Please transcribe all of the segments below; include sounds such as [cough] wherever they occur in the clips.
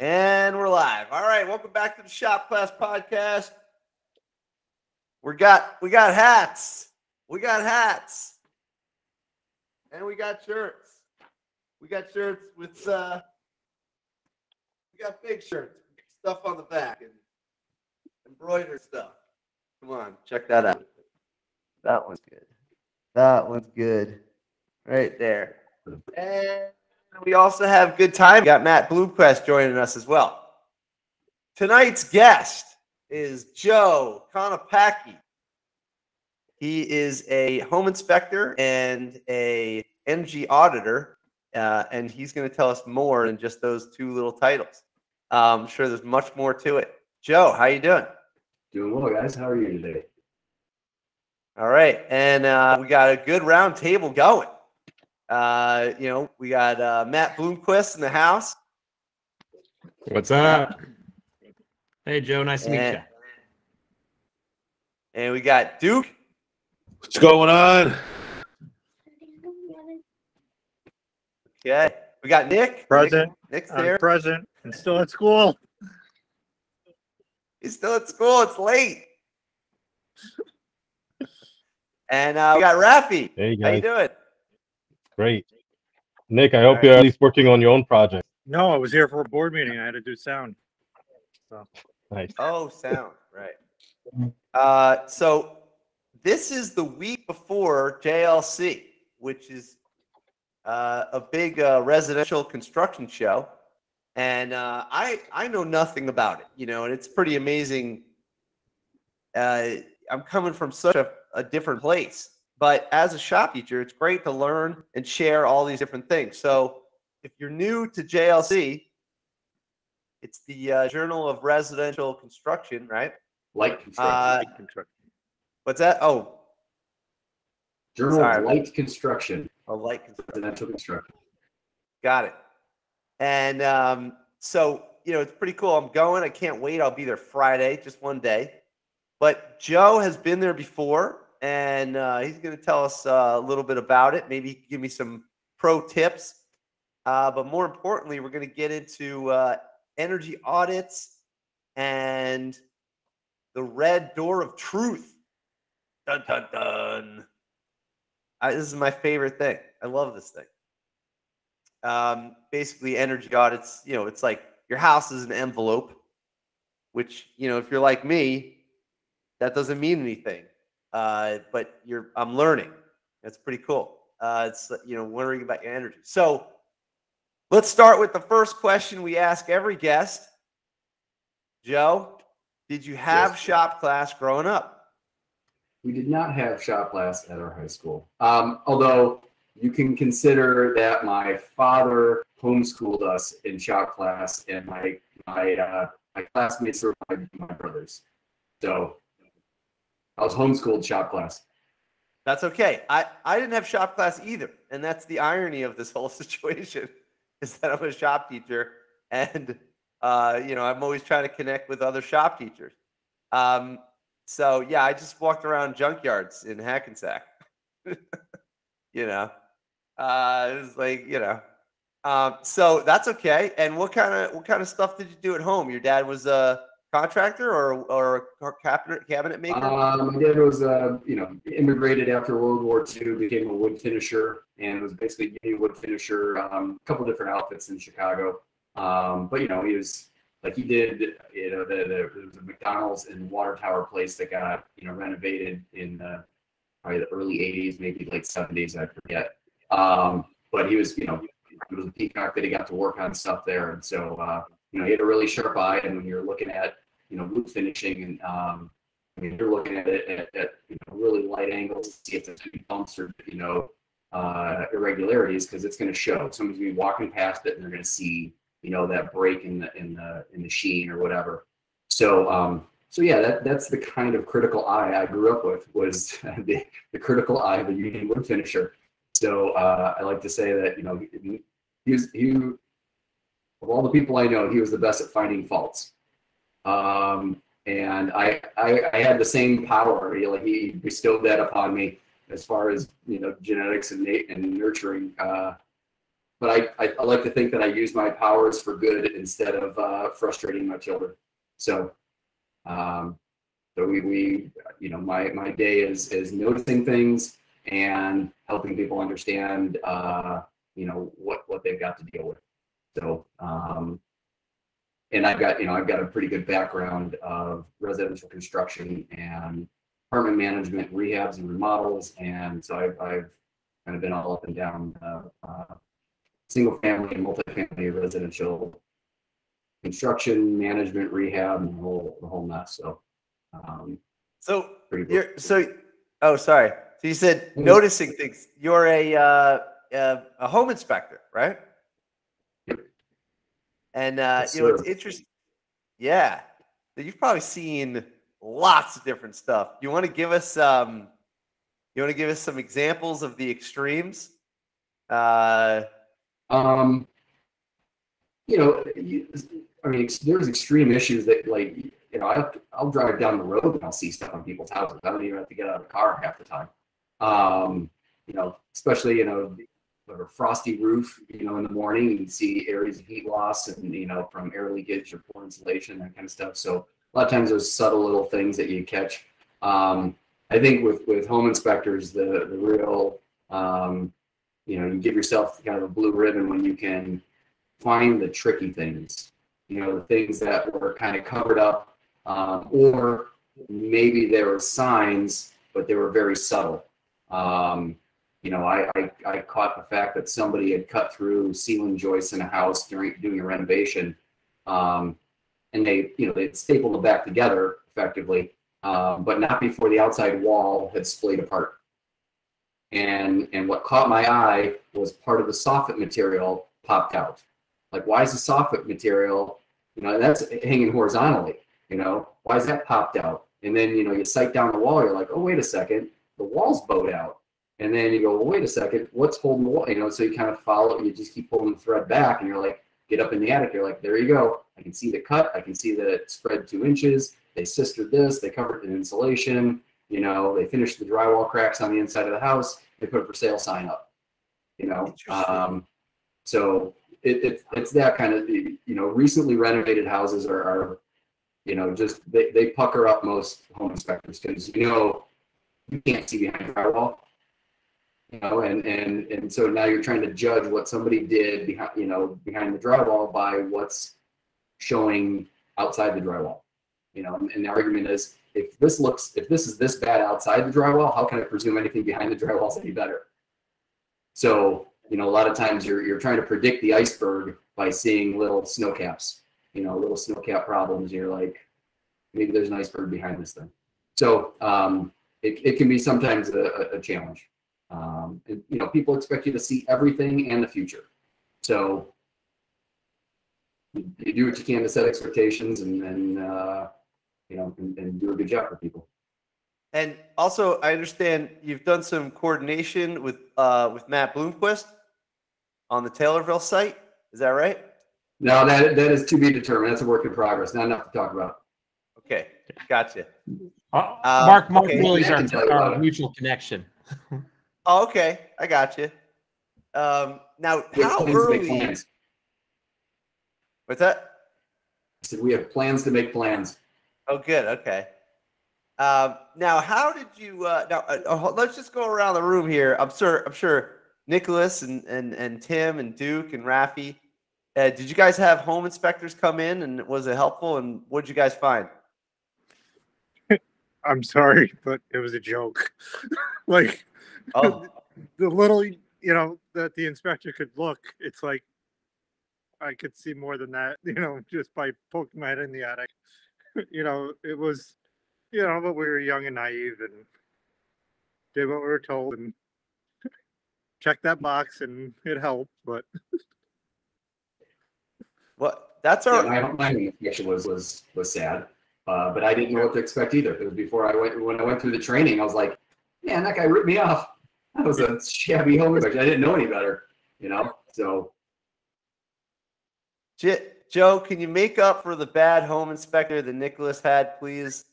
And we're live. All right, welcome back to the Shop Class Podcast. We got we got hats. We got hats. And we got shirts. We got shirts with uh we got big shirts, stuff on the back and embroidered stuff. Come on, check that out. That one's good. That one's good. Right there. And we also have good time. We got Matt Bloomquist joining us as well. Tonight's guest is Joe Konopacki. He is a home inspector and a energy auditor, uh, and he's going to tell us more than just those two little titles. Uh, I'm sure there's much more to it. Joe, how you doing? Doing well, guys. How are you today? All right, and uh, we got a good round table going. Uh, you know, we got uh, Matt Bloomquist in the house. What's up? Hey, Joe. Nice to meet you. and we got Duke. What's going on? Okay. We got Nick. Present. Nick, Nick's I'm there. present and still at school. He's still at school. It's late. And uh, we got Rafi. Hey How you guys, doing? Great. Nick, I hope you're at least working on your own project. No, I was here for a board meeting. I had to do sound. So. Nice. Oh, sound right. Uh, so this is the week before JLC, which is uh, a big uh, residential construction show, and uh, I I know nothing about it, you know, and it's pretty amazing. Uh, I'm coming from such a, a different place, but as a shop teacher, it's great to learn and share all these different things. So if you're new to JLC, it's the uh, Journal of Residential Construction, right? Light construction. Uh, what's that? Oh, Journal sorry. of Light Construction, a light construction. residential construction. Got it. And um, so, you know, it's pretty cool. I'm going. I can't wait. I'll be there Friday, just one day. But Joe has been there before, and uh, he's going to tell us uh, a little bit about it. Maybe give me some pro tips. Uh, but more importantly, we're going to get into uh, energy audits and the red door of truth. Dun dun dun. I, this is my favorite thing. I love this thing um, basically energy audits you know it's like your house is an envelope which you know if you're like me that doesn't mean anything uh, but you're i'm learning that's pretty cool uh, it's you know wondering about your energy so let's start with the first question we ask every guest joe did you have Yes. shop class growing up We did not have shop class at our high school. Um, although you can consider that my father homeschooled us in shop class, and my my uh, my classmates were my, my brothers. So I was homeschooled shop class. That's okay. I, I didn't have shop class either. And that's the irony of this whole [laughs] situation is that I'm a shop teacher and, uh, you know, I'm always trying to connect with other shop teachers. Um, so, yeah, I just walked around junkyards in Hackensack. [laughs] you know, uh, it was like, you know, um, so that's okay. And what kind of what kind of stuff did you do at home? Your dad was a contractor or or cabinet cabinet maker? Um, my dad was, uh, you know, immigrated after World War II, became a wood finisher, and was basically a wood finisher. Um, a couple different outfits in Chicago, um, but you know, he was like he did. You know, the, the McDonald's and Water Tower place that got you know renovated in the, probably the early '80s, maybe late '70s, I forget. Um, but he was, you know, it was a peacock that he got to work on stuff there, and so uh, you know, he had a really sharp eye. And when you're looking at you know wood finishing and um, I mean, you're looking at it at, at you know, really light angles to see if there's any bumps or you know uh, irregularities because it's going to show. Someone's going to be walking past it and they're going to see you know that break in the in the in the sheen or whatever. So um, so yeah, that that's the kind of critical eye I grew up with was [laughs] the, the critical eye of a union wood finisher. So uh, I like to say that you know he was he of all the people I know, he was the best at finding faults. Um, and I, I, I had the same power. He, like he bestowed that upon me as far as you know genetics and and nurturing. Uh, but I, I, I like to think that I use my powers for good instead of uh, frustrating my children. So, um, so we, we, you know, my, my day is, is noticing things and helping people understand, uh, you know, what, what they've got to deal with. So, um, and I've got, you know, I've got a pretty good background of residential construction and apartment management, rehabs and remodels. And so I've, I've kind of been all up and down, uh, uh, single family and multifamily residential construction, management, rehab, and the whole, the whole mess. So, um, So you're so. Oh, sorry. So you said Mhm. noticing things. You're a uh, uh, a home inspector, right? And uh, Yes, you know it's interesting. Yeah, you've probably seen lots of different stuff. You want to give us um, you want to give us some examples of the extremes? Uh, Um, you know, you, I mean, there's extreme issues that, like, you know, I, I'll drive down the road and I'll see stuff on people's houses. I don't even have to get out of the car half the time. Um, you know, especially, you know, a frosty roof, you know, in the morning, you see areas of heat loss and, you know, from air leakage or poor insulation, that kind of stuff. So a lot of times those subtle little things that you catch. Um, I think with, with home inspectors, the, the real, um, you know, you give yourself kind of a blue ribbon when you can find the tricky things, you know, the things that were kind of covered up, um, or maybe there were signs, but they were very subtle. Um, you know, I, I, I caught the fact that somebody had cut through ceiling joists in a house during doing a renovation, um, and they, you know, they stapled them back together effectively, um, but not before the outside wall had splayed apart and and what caught my eye was part of the soffit material popped out. Like, why is the soffit material, you know, that's hanging horizontally, you know, why is that popped out? And then, you know, you sight down the wall, you're like, oh, wait a second, the wall's bowed out. And then you go, well, wait a second, what's holding the wall? You know, so you kind of follow, you just keep pulling the thread back and you're like, get up in the attic, you're like, there you go. I can see the cut, I can see that it spread two inches. They sistered this, they covered it in insulation, you know, they finished the drywall cracks on the inside of the house. They put a for sale sign up. You know, um, so it, it it's that kind of you know recently renovated houses are, are you know just they, they pucker up most home inspectors because you know you can't see behind drywall. You know, and and and so now you're trying to judge what somebody did behind you know behind the drywall by what's showing outside the drywall. You know, and, and the argument is if this looks if this is this bad outside the drywall, how can I presume anything behind the drywall is any better? So, you know, a lot of times you're you're trying to predict the iceberg by seeing little snow caps, you know, little snow cap problems. You're like, maybe there's an iceberg behind this thing. So um, it, it can be sometimes a, a- a challenge. Um, and, you know, people expect you to see everything and the future. So you, you do what you can to set expectations and then, uh, you know, and, and do a good job for people. and also, I understand you've done some coordination with uh, with Matt Bloomquist on the Taylorville site. Is that right? No, that that is to be determined. That's a work in progress. Not enough to talk about. Okay, gotcha. Uh, Uh, Mark, Mark okay. Willie's I our, can tell you about our mutual connection. [laughs] Oh, okay, I got you. Um, now, We how plans early? plans. What's that? I said we have plans to make plans. Oh, good. Okay. Um, now, how did you? Uh, now, uh, uh, let's just go around the room here. I'm sure. I'm sure Nicholas and and and Tim and Duke and Rafi. Uh, did you guys have home inspectors come in, and was it helpful? And what did you guys find? [laughs] I'm sorry, but it was a joke. [laughs] like Oh, the little, you know, that the inspector could look, it's like I could see more than that, [laughs] you know, just by poking my head in the attic. [laughs] you know, it was, you know, but we were young and naive and did what we were told and [laughs] checked that box and it helped. But what? That's Yeah, our. my, my inspection was was was sad, uh, but I didn't know what to expect either. It was before I went when I went through the training. I was like, man, that guy ripped me off. That was a shabby home inspection. I didn't know any better, you know. So J- Joe, can you make up for the bad home inspector that Nicholas had, please?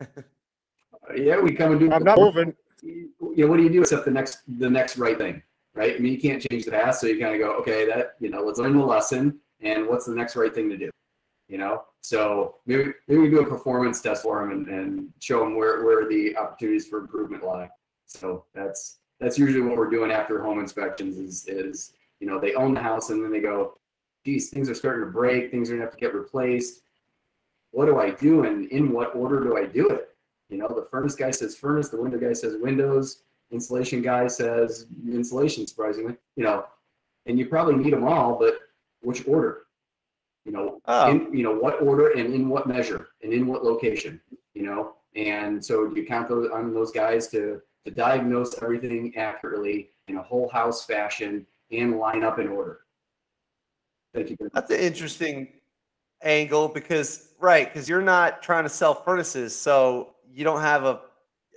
uh, [laughs] yeah, we come and do. I'm not moving. You know, what do you do except the next the next right thing? right? I mean, you can't change the past, so you kind of go, okay, that you know, let's learn the lesson, and what's the next right thing to do, you know? So maybe maybe we do a performance test for them and, and show them where where the opportunities for improvement lie. So that's that's usually what we're doing after home inspections is is you know they own the house and then they go, geez, things are starting to break, things are gonna have to get replaced. What do I do and in what order do I do it? You know, the furnace guy says furnace, the window guy says windows, insulation guy says insulation, surprisingly, you know, and you probably need them all, but which order? You know, Oh. in, you know, what order and in what measure and in what location, you know? And so do you count those on those guys to to diagnose everything accurately in a whole house fashion and line up in order? Thank you. That's an interesting angle because right, because you're not trying to sell furnaces, so you don't have a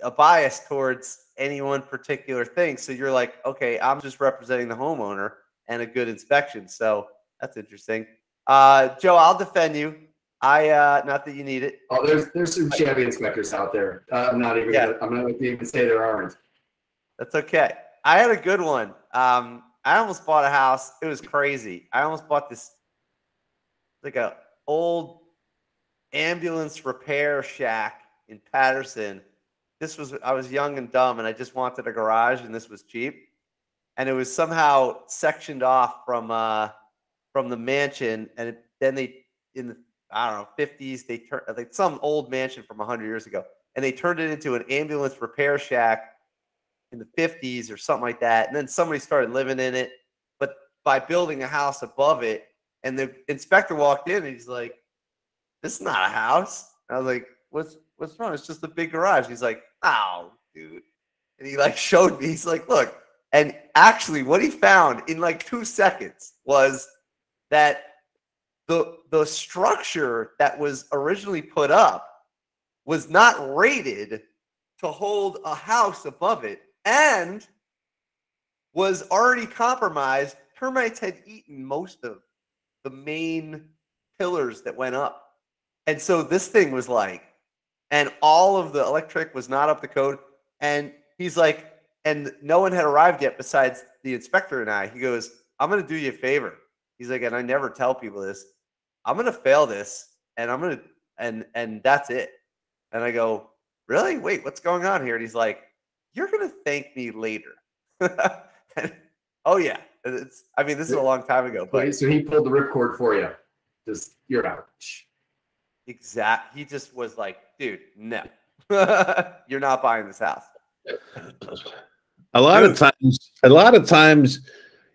a bias towards any one particular thing. So you're like, okay, I'm just representing the homeowner and a good inspection. So that's interesting. Uh, Joe, I'll defend you. I uh, not that you need it. Oh, there's there's some shabby inspectors out there. Uh, I'm not even Yeah. gonna, I'm not gonna even say there aren't. That's okay. I had a good one. Um, I almost bought a house. It was crazy. I almost bought this like a old ambulance repair shack in Paterson. This was I was young and dumb, and I just wanted a garage, and this was cheap. And it was somehow sectioned off from uh, from the mansion, and then they in the I don't know fifties they turned like some old mansion from hundred years ago, and they turned it into an ambulance repair shack in the 50s or something like that. And then somebody started living in it, but by building a house above it. And the inspector walked in and he's like, This is not a house. I was like, What's what's wrong? It's just a big garage. He's like, Oh, dude. And he like [laughs] showed me, he's like, Look. And actually, what he found in like two seconds was that the the structure that was originally put up was not rated to hold a house above it and was already compromised. Termites had eaten most of the main pillars that went up. And so this thing was like, and all of the electric was not up to code. And he's like, and no one had arrived yet besides the inspector and I. He goes, I'm going to do you a favor. He's like, and I never tell people this. I'm going to fail this and I'm going to, and, and that's it. And I go, really? Wait, what's going on here? And he's like, you're going to thank me later. [laughs] And- oh, yeah. It's, I mean, this is a long time ago, but But so he pulled the ripcord for you. Just you're out. Shh. exact. He just was like, dude, no, [laughs] you're not buying this house. A lot of times, a lot of times,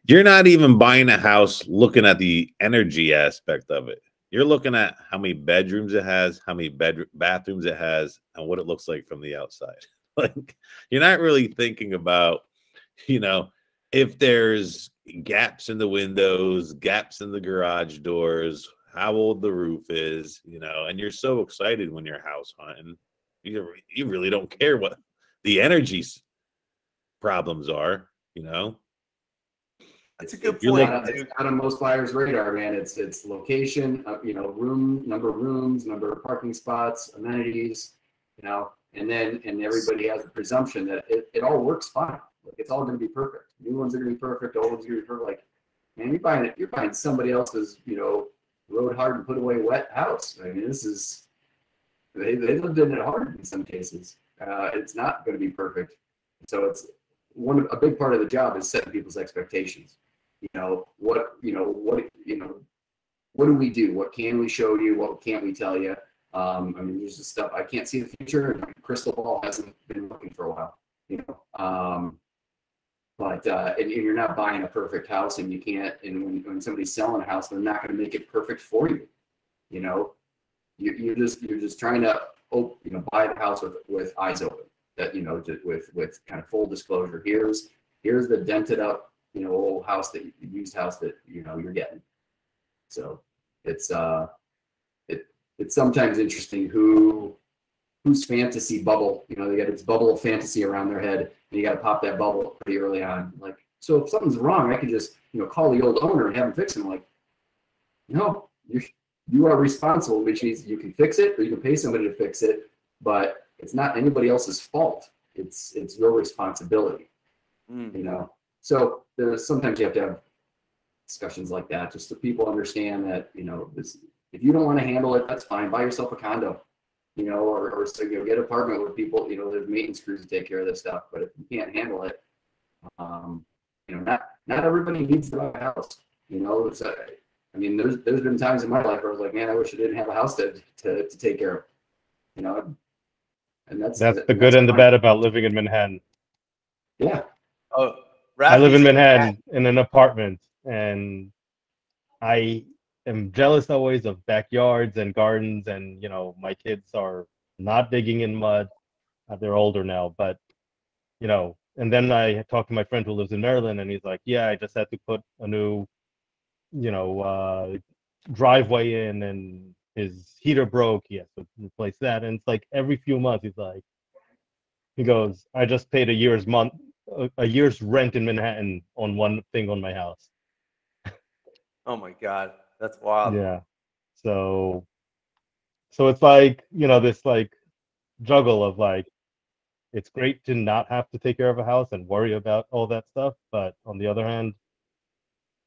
you're not even buying a house looking at the energy aspect of it. You're looking at how many bedrooms it has, how many bed bathrooms it has, and what it looks like from the outside. [laughs] Like you're not really thinking about, you know, if there's gaps in the windows, gaps in the garage doors, how old the roof is, you know, and you're so excited when you're house hunting. You, you really don't care what the energy problems are, you know. That's a good point. not, it's not on most buyers' radar, man. It's it's location, uh, you know, room, number of rooms, number of parking spots, amenities, you know, and then and everybody has a presumption that it, it all works fine. Like it's all going to be perfect. New ones are going to be perfect. Old ones are going to be perfect. Like, man, you're buying it. You're buying somebody else's, you know, road hard and put away wet house. I mean, this is they they lived in it hard in some cases. Uh, it's not going to be perfect. So it's one of- a big part of the job is setting people's expectations you know what you know what you know what do we do? What can we show you? What can't we tell you? Um, i mean there's just stuff i can't see the future crystal ball hasn't been working for a while you know um, but uh, and, and you're not buying a perfect house and you can't and when, when somebody's selling a house they're not going to make it perfect for you you know? You, you're just you're just trying to op- you know buy the house with with eyes open that you know to, with with kind of full disclosure here's here's the dented up you know old house that used house that you know you're getting. So it's uh it it's sometimes interesting who whose fantasy bubble you know they got this bubble of fantasy around their head and you got to pop that bubble pretty early on. Like so if something's wrong i could just you know call the old owner and have him fix it. I'm like no you you are responsible which means you can fix it or you can pay somebody to fix it but it's not anybody else's fault. It's it's your responsibility Mm. you know? So there's sometimes you have to have discussions like that just so people understand that you know this if you don't want to handle it that's fine buy yourself a condo you know or, or so you know, get an apartment where people you know there's maintenance crews to take care of this stuff but if you can't handle it um you know not not everybody needs to buy a house you know it's a, i mean there's there's been times in my life where i was like man i wish i didn't have a house to to, to take care of you know and that's That's the good and the bad about living in Manhattan. yeah Oh, I live in Manhattan in an apartment, and I am jealous always of backyards and gardens. And you know, my kids are not digging in mud. Uh, They're older now, but you know. And then I talked to my friend who lives in Maryland, and he's like, "Yeah, I just had to put a new, you know, uh, driveway in, and his heater broke. He has to replace that." And it's like every few months, he's like, he goes, "I just paid a year's month a, a year's rent in Manhattan on one thing on my house. Oh my god, that's wild. yeah. So so it's like, you know, this like juggle of like it's great to not have to take care of a house and worry about all that stuff, but on the other hand,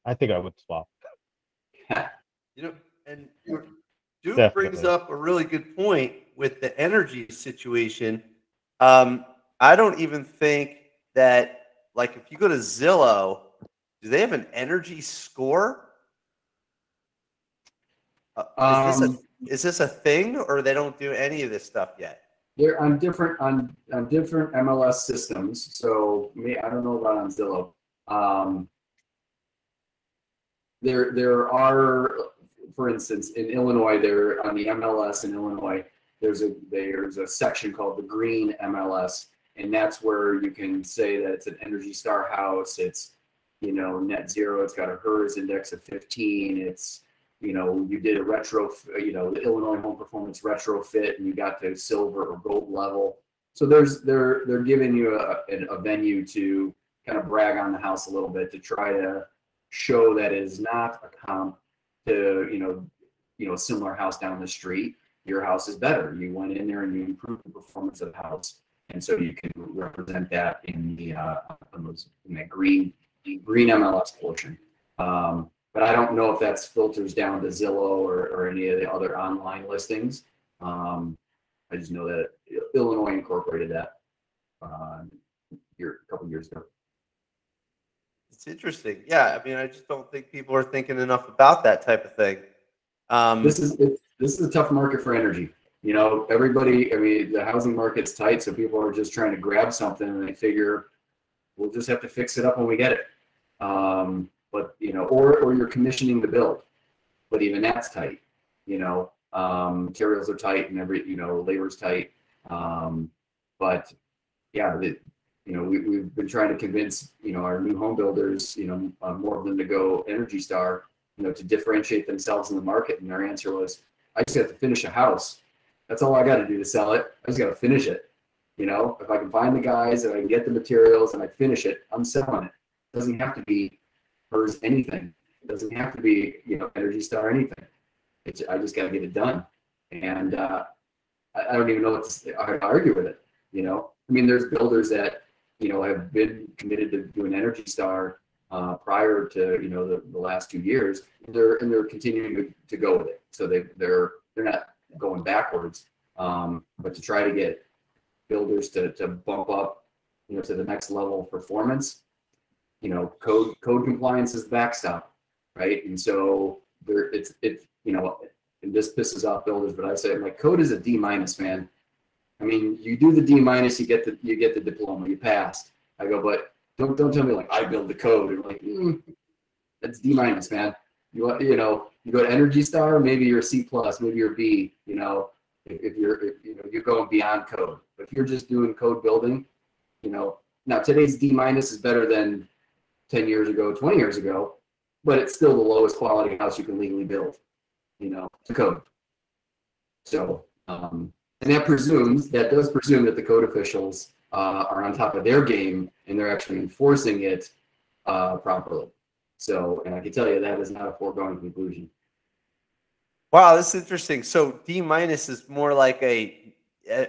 I think I would swap. [laughs] You know, and Duke brings up a really good point with the energy situation. Um, I don't even think that, like, if you go to Zillow, do they have an energy score? Uh, is, this Um, a, is this a thing, or they don't do any of this stuff yet? They're on different on on different MLS systems. So me, I don't know about on Zillow. Um, there there are, for instance, in Illinois, there on the MLS in Illinois, there's a there's a section called the Green MLS, and that's where you can say that it's an Energy Star house. It's you know net zero. It's got a HERS index of 15. It's you know, you did a retro, you know, the Illinois Home Performance retrofit, and you got to silver or gold level. So there's they're they're giving you a, a venue to kind of brag on the house a little bit to try to show that it is not a comp to you know you know a similar house down the street. Your house is better. You went in there and you improved the performance of the house, and so you can represent that in the uh, in, that green green MLS portion. Um, but I don't know if that's filters down to Zillow or, or any of the other online listings. Um, I just know that Illinois incorporated that uh, year, a couple years ago. It's interesting. Yeah, I mean, I just don't think people are thinking enough about that type of thing. Um, This is this is a tough market for energy. You know, everybody. I mean, the housing market's tight, so people are just trying to grab something, and they figure we'll just have to fix it up when we get it. Um, but you know, or or you're commissioning the build, but even that's tight. You know, um, materials are tight, and every you know, labor's tight. Um, but yeah, the, you know, we, we've been trying to convince you know our new home builders, you know, uh, more of them to go Energy Star, you know, to differentiate themselves in the market. And their answer was, I just have to finish a house. That's all I got to do to sell it. I just got to finish it. You know, if I can find the guys and I can get the materials and I finish it, I'm selling it. It doesn't have to be HERS anything. It doesn't have to be, you know, Energy Star anything. It's, I just got to get it done. And uh, I, I don't even know what to argue with it. You know, I mean, there's builders that, you know, have been committed to doing Energy Star uh, prior to, you know, the, the last two years. And they're, and they're continuing to, to go with it. So they, they're, they're not going backwards. Um, but to try to get builders to, to bump up, you know, to the next level of performance, you know, code code compliance is the backstop, right? And so there, it's it, you know, and this pisses off builders, but I say like code is a D minus, man. I mean, you do the D minus, you get the you get the diploma, you passed. I go, but don't don't tell me like I build the code. And like, mm, that's D minus, man. You you know, you go to Energy Star, maybe you're C plus, maybe you're B. You know, if, you're if, you know you're going beyond code. But if you're just doing code building, you know, now today's D minus is better than 10 years ago, 20 years ago, but it's still the lowest quality house you can legally build, you know, to code. So, um, and that presumes, that does presume that the code officials uh, are on top of their game and they're actually enforcing it uh, properly. So, and I can tell you that is not a foregone conclusion. Wow, this is interesting. So D minus is more like a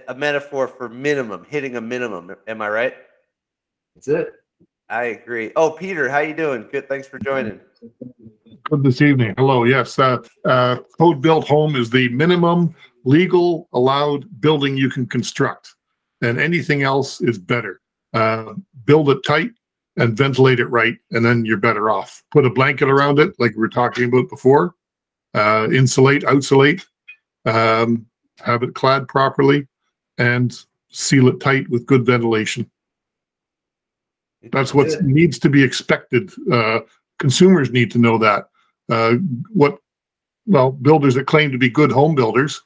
a metaphor for minimum, hitting a minimum. Am I right? That's it. I agree. Oh, Peter, how you doing? Good. Thanks for joining. Good this evening. Hello. Yes, uh, uh, code built home is the minimum legal allowed building you can construct, and anything else is better. Uh, build it tight and ventilate it right, and then you're better off. Put a blanket around it, like we were talking about before. Uh, insulate, outsulate, um, have it clad properly, and seal it tight with good ventilation. That's what needs to be expected. Uh, consumers need to know that. Uh, what, well, builders that claim to be good home builders,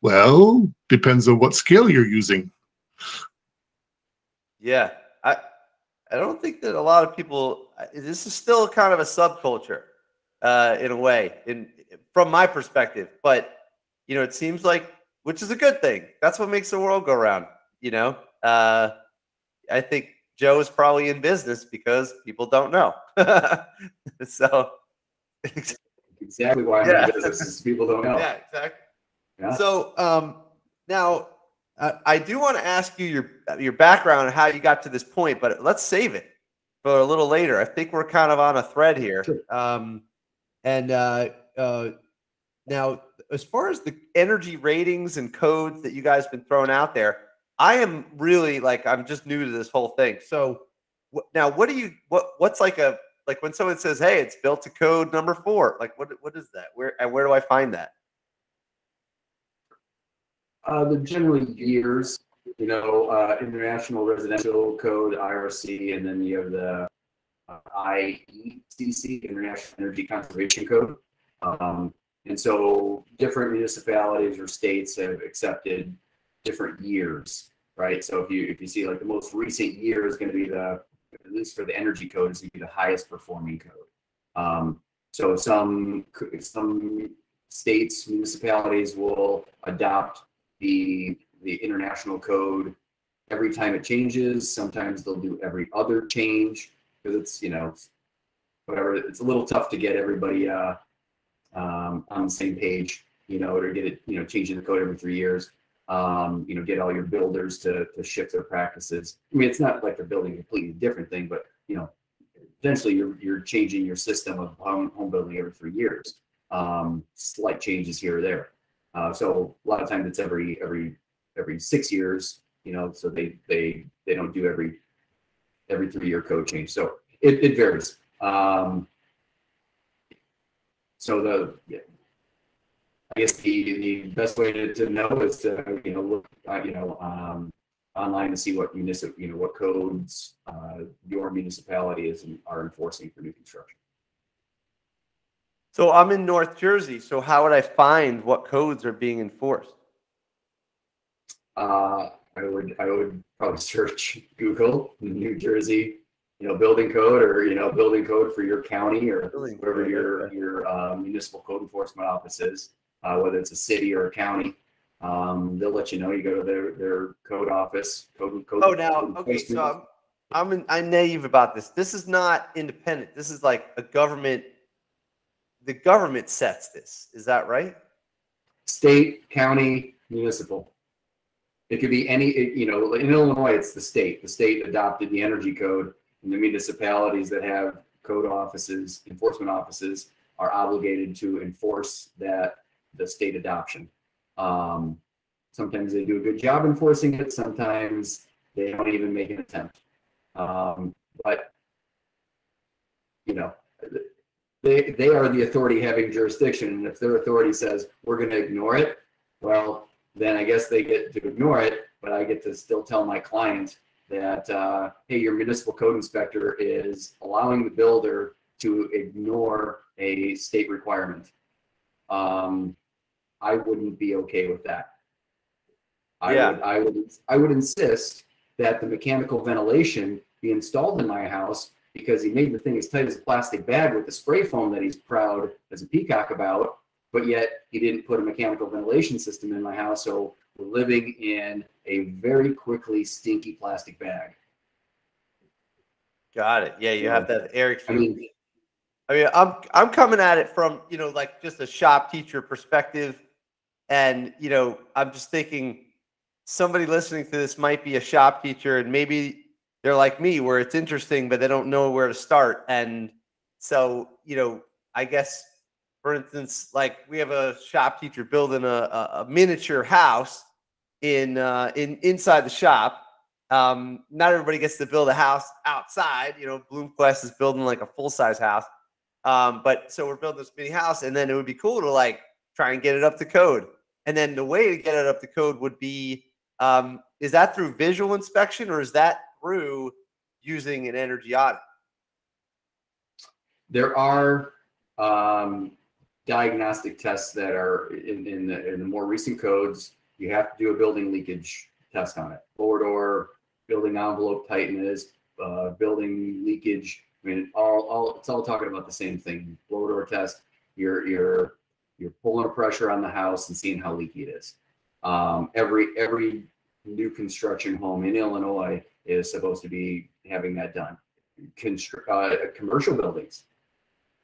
well, depends on what scale you're using. Yeah, I I don't think that a lot of people. This is still kind of a subculture, uh, in a way, in from my perspective. But you know, it seems like, which is a good thing. That's what makes the world go round. You know, uh, I think Joe is probably in business because people don't know. [laughs] so, [laughs] Exactly why I'm Yeah. in business is people don't know. yeah, exactly. Yeah. So um, now uh, I do want to ask you your your background and how you got to this point, but let's save it for a little later. I think we're kind of on a thread here. Sure. Um, and uh, uh, now, as far as the energy ratings and codes that you guys have been throwing out there, I am really like I'm just new to this whole thing. So now, what do you what what's like a like when someone says, "Hey, it's built to code number four, like what what is that? Where and where do I find that? Uh, generally years, you know, uh, International Residential Code, IRC, and then you have the uh, IECC, International Energy Conservation Code. Um, and so different municipalities or states have accepted different years, right? So if you if you see like the most recent year is going to be the at least for the energy code is going to be the highest performing code. Um, so some some states municipalities will adopt the the international code every time it changes. Sometimes they'll do every other change because it's you know whatever. It's a little tough to get everybody uh, um, on the same page, you know, or get it you know changing the code every three years. Um, you know, get all your builders to to shift their practices. I mean, it's not like they're building a completely different thing, but you know, eventually you're you're changing your system of home, home building every three years. Um, slight changes here or there. Uh, so a lot of times it's every every every six years, you know. So they they they don't do every every three year code change. So it, it varies. Um, so the yeah, I guess the the best way to, to know is to you know look uh, you know um, online to see what municipal you know what codes uh, your municipality is are enforcing for new construction. So I'm in North Jersey. So how would I find what codes are being enforced? Uh, I would I would probably search Google New Jersey, you know, building code or you know building code for your county or Building wherever code, your okay. your uh, municipal code enforcement office is, uh, whether it's a city or a county. Um, they'll let you know. You go to their their code office. Code code. Oh, now code okay. So I'm I'm, in, I'm naive about this. This is not independent. This is like a government. The government sets this. Is that right? state, county, municipal. It could be any, you know, in Illinois, it's the state. The state adopted the energy code, and the municipalities that have code offices, enforcement offices, are obligated to enforce that the state adoption. Um, sometimes they do a good job enforcing it. Sometimes they don't even make an attempt. Um, but you know, they they are the authority having jurisdiction, and if their authority says we're going to ignore it, well, then I guess they get to ignore it. But I get to still tell my client that uh, hey, your municipal code inspector is allowing the builder to ignore a state requirement. Um, I wouldn't be okay with that. I Yeah. would, I would, I would insist that the mechanical ventilation be installed in my house because he made the thing as tight as a plastic bag with the spray foam that he's proud as a peacock about, but yet he didn't put a mechanical ventilation system in my house. So we're living in a very quickly stinky plastic bag. Got it. Yeah, you have that air I mean, I mean, I'm I'm coming at it from you know like just a shop teacher perspective, and you know I'm just thinking somebody listening to this might be a shop teacher, and maybe they're like me, where it's interesting, but they don't know where to start. And so, you know, I guess, for instance, like we have a shop teacher building a, a, miniature house in uh, in inside the shop. Um, not everybody gets to build a house outside. You know, Bloomquist is building like a full size house. Um, but so we're building this mini house, and then it would be cool to like try and get it up to code. And then the way to get it up to code would be um, is that through visual inspection or is that through using an energy audit? There are um, diagnostic tests that are in, in, the, in the more recent codes. You have to do a building leakage test on it. Blower door, building envelope tightness, uh, building leakage. I mean, all, all it's all talking about the same thing. Blower door test. You're you're you're pulling a pressure on the house and seeing how leaky it is. Um, every every new construction home in Illinois is supposed to be having that done. Constr- uh, commercial buildings.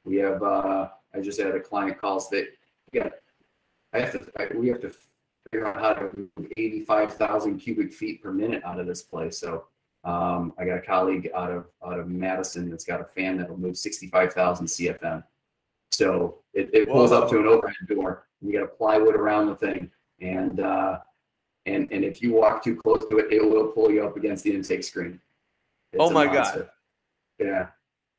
We have. Uh, I just had a client calls that. Yeah, I have to. I, we have to figure out how to move 85,000 cubic feet per minute out of this place. So um, I got a colleague out of out of Madison that's got a fan that'll move 65,000 CFM. So it, it pulls up to an overhead door. You got a plywood around the thing, and uh, and and if you walk too close to it, it will pull you up against the intake screen. It's Oh my God. Yeah.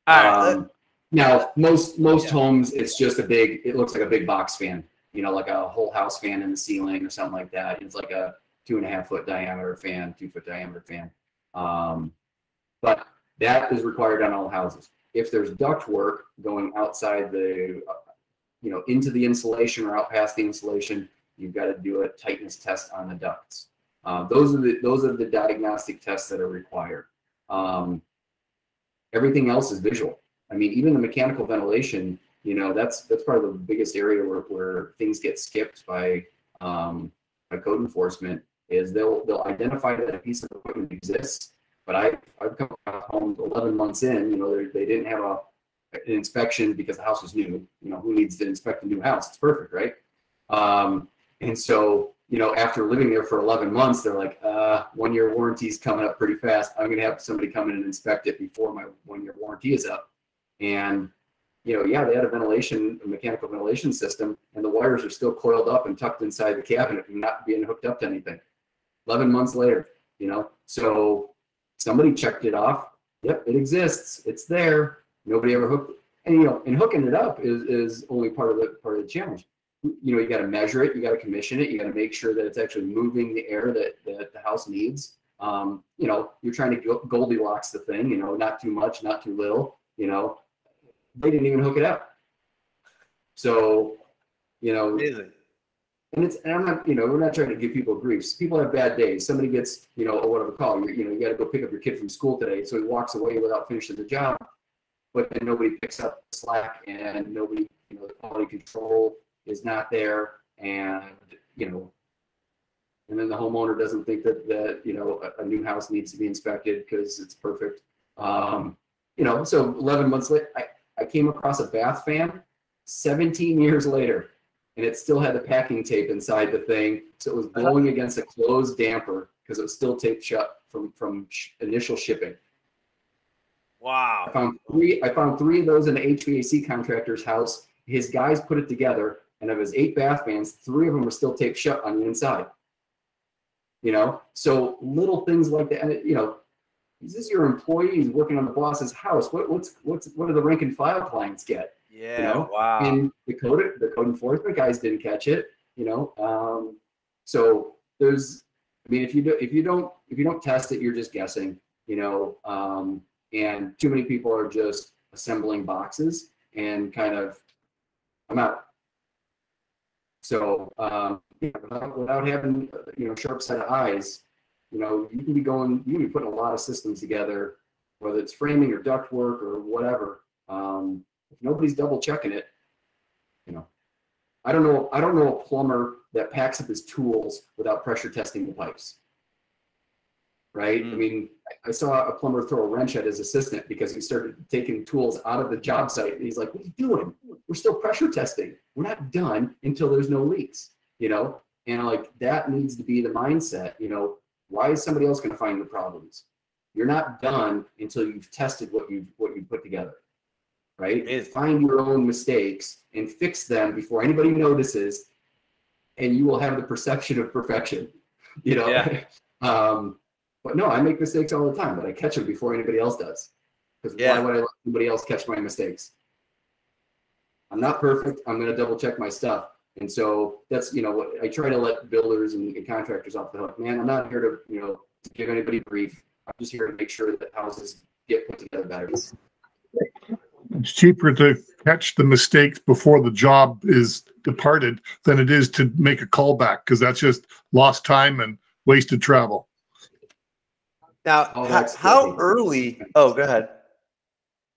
All right, Um, now, most most Yeah. homes, it's just a big. It looks like a big box fan. You know, like a whole house fan in the ceiling or something like that. It's like a two and a half foot diameter fan, two foot diameter fan. Um, but that is required on all houses. If there's duct work going outside the, uh, you know, into the insulation or out past the insulation, you've got to do a tightness test on the ducts. Uh, those are the those are the diagnostic tests that are required. Um, everything else is visual. I mean, even the mechanical ventilation, you know, that's that's probably the biggest area where, where things get skipped by um, by code enforcement is they'll they'll identify that a piece of equipment exists, but I I've come home 11 months in, you know, they they didn't have a an inspection because the house was new. You know, who needs to inspect a new house? It's perfect, right? Um, and so, you know, after living there for 11 months, they're like, uh, one year warranty's coming up pretty fast. I'm going to have somebody come in and inspect it before my one year warranty is up. And, you know, yeah, they had a ventilation, a mechanical ventilation system, and the wires are still coiled up and tucked inside the cabinet and not being hooked up to anything. 11 months later, you know, so somebody checked it off. Yep, it exists. It's there. Nobody ever hooked. And you know, and hooking it up is is only part of the part of the challenge. You know, you got to measure it. You got to commission it. You got to make sure that it's actually moving the air that that the house needs. Um, you know, you're trying to Goldilocks the thing. You know, not too much, not too little. You know, they didn't even hook it up. So, you know, amazing. and it's and I'm not, you know, we're not trying to give people grief. People have bad days. Somebody gets, you know, a whatever call. You, you know, you got to go pick up your kid from school today, so he walks away without finishing the job. But then nobody picks up the slack, and nobody, you know, the quality control is not there, and you know, and then the homeowner doesn't think that that you know a, a new house needs to be inspected because it's perfect. Um, you know, so 11 months later, I, I came across a bath fan 17 years later and it still had the packing tape inside the thing. So it was blowing against a closed damper because it was still taped shut from from sh- initial shipping. Wow i found three. I found three of those in the HVAC contractor's house. His guys put it together, and of his eight bath fans, three of them are still taped shut on the inside. You know, so little things like that. And you know, is this your employee? He's working on the boss's house. What what's what's what do the rank and file clients get? Yeah. know, wow. and the code the code enforcement guys didn't catch it you know um, so there's i mean if you do if you don't if you don't test it you're just guessing you know um, and too many people are just assembling boxes and kind of i'm out so um, without, without having uh, you know sharp set of eyes you know you can be going you can be putting a lot of systems together whether it's framing or duct work or whatever um, if nobody's double checking it, you know, I don't know. I don't know a plumber that packs up his tools without pressure testing the pipes. Right? I Mm. mean, I- I saw a plumber throw a wrench at his assistant because he started taking tools out of the job site. He's like, "What are you doing? We're still pressure testing. We're not done until there's no leaks." You know, and like that needs to be the mindset. You know, why is somebody else going to find the problems? you're not done until you've tested what you've, what you put together. Right? Amazing. Find your own mistakes and fix them before anybody notices, and you will have the perception of perfection. [laughs] You know. Yeah. [laughs] um, but no, I make mistakes all the time, but I catch them before anybody else does. Because Yeah. why would I let somebody else catch my mistakes? I'm not perfect. I'm going to double check my stuff. And so that's, you know, what I try to let builders and, and contractors off the hook. Man, I'm not here to, you know, to give anybody brief. I'm just here to make sure that houses get put together better. It's cheaper to catch the mistakes before the job is departed than it is to make a callback because that's just lost time and wasted travel. Now, Oh, ho- how early? Oh, go ahead.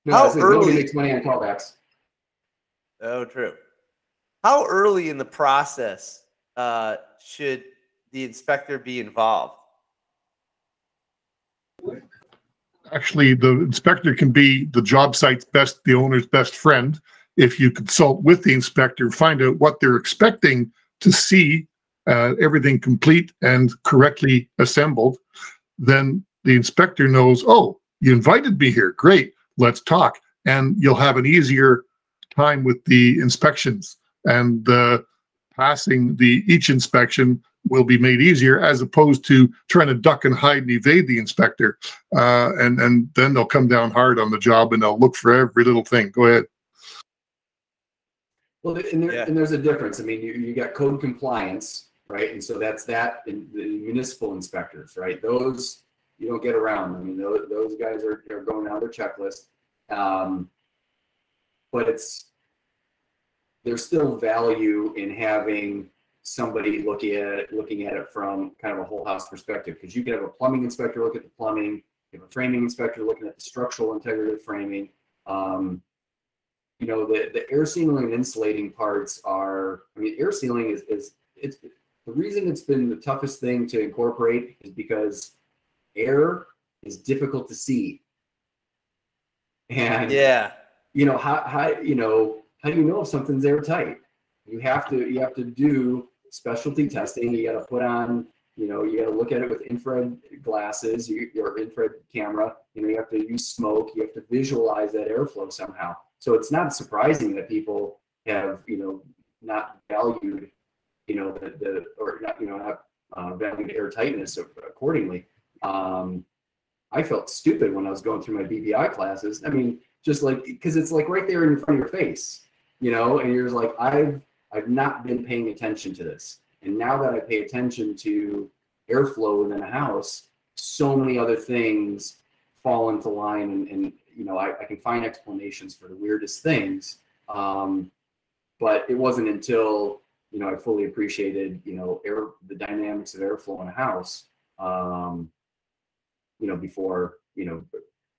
No, How I early- makes money on callbacks. Oh, true. How early in the process uh, should the inspector be involved? Actually, the inspector can be the job site's best, the owner's best friend. If you consult with the inspector, find out what they're expecting to see, uh, everything complete and correctly assembled, then the inspector knows, oh, you invited me here. Great. Let's talk. And you'll have an easier time with the inspections and uh, passing the each inspection will be made easier as opposed to trying to duck and hide and evade the inspector uh, and and then they'll come down hard on the job and they'll look for every little thing. Go ahead. Well, and, there, Yeah. and there's a difference. I mean, you, you got code compliance, right? And so that's that in the municipal inspectors, right? Those you don't get around. I mean, those, those guys are, are going down their checklist. Um, but it's, there's still value in having somebody looking at it, looking at it from kind of a whole house perspective. Because you can have a plumbing inspector look at the plumbing, you have a framing inspector looking at the structural integrity of framing. Um, you know, the, the air sealing and insulating parts are, I mean, air sealing is, is it's the reason it's been the toughest thing to incorporate is because air is difficult to see. And Yeah. you know how how you know how do you know if something's airtight? You have to you have to do specialty testing. You got to put on you know you got to look at it with infrared glasses your, your infrared camera. You know you have to use smoke you have to visualize that airflow somehow. So it's not surprising that people have you know not valued you know the, the or not you know not uh, valued air tightness accordingly um, i felt stupid when i was going through my BPI classes i mean just like because it's like right there in front of your face, you know, and you're like, I've I've not been paying attention to this. And now that I pay attention to airflow within a house, so many other things fall into line and, and you know, I, I can find explanations for the weirdest things. Um, but it wasn't until, you know, I fully appreciated, you know, air the dynamics of airflow in a house. Um, you know, before, you know,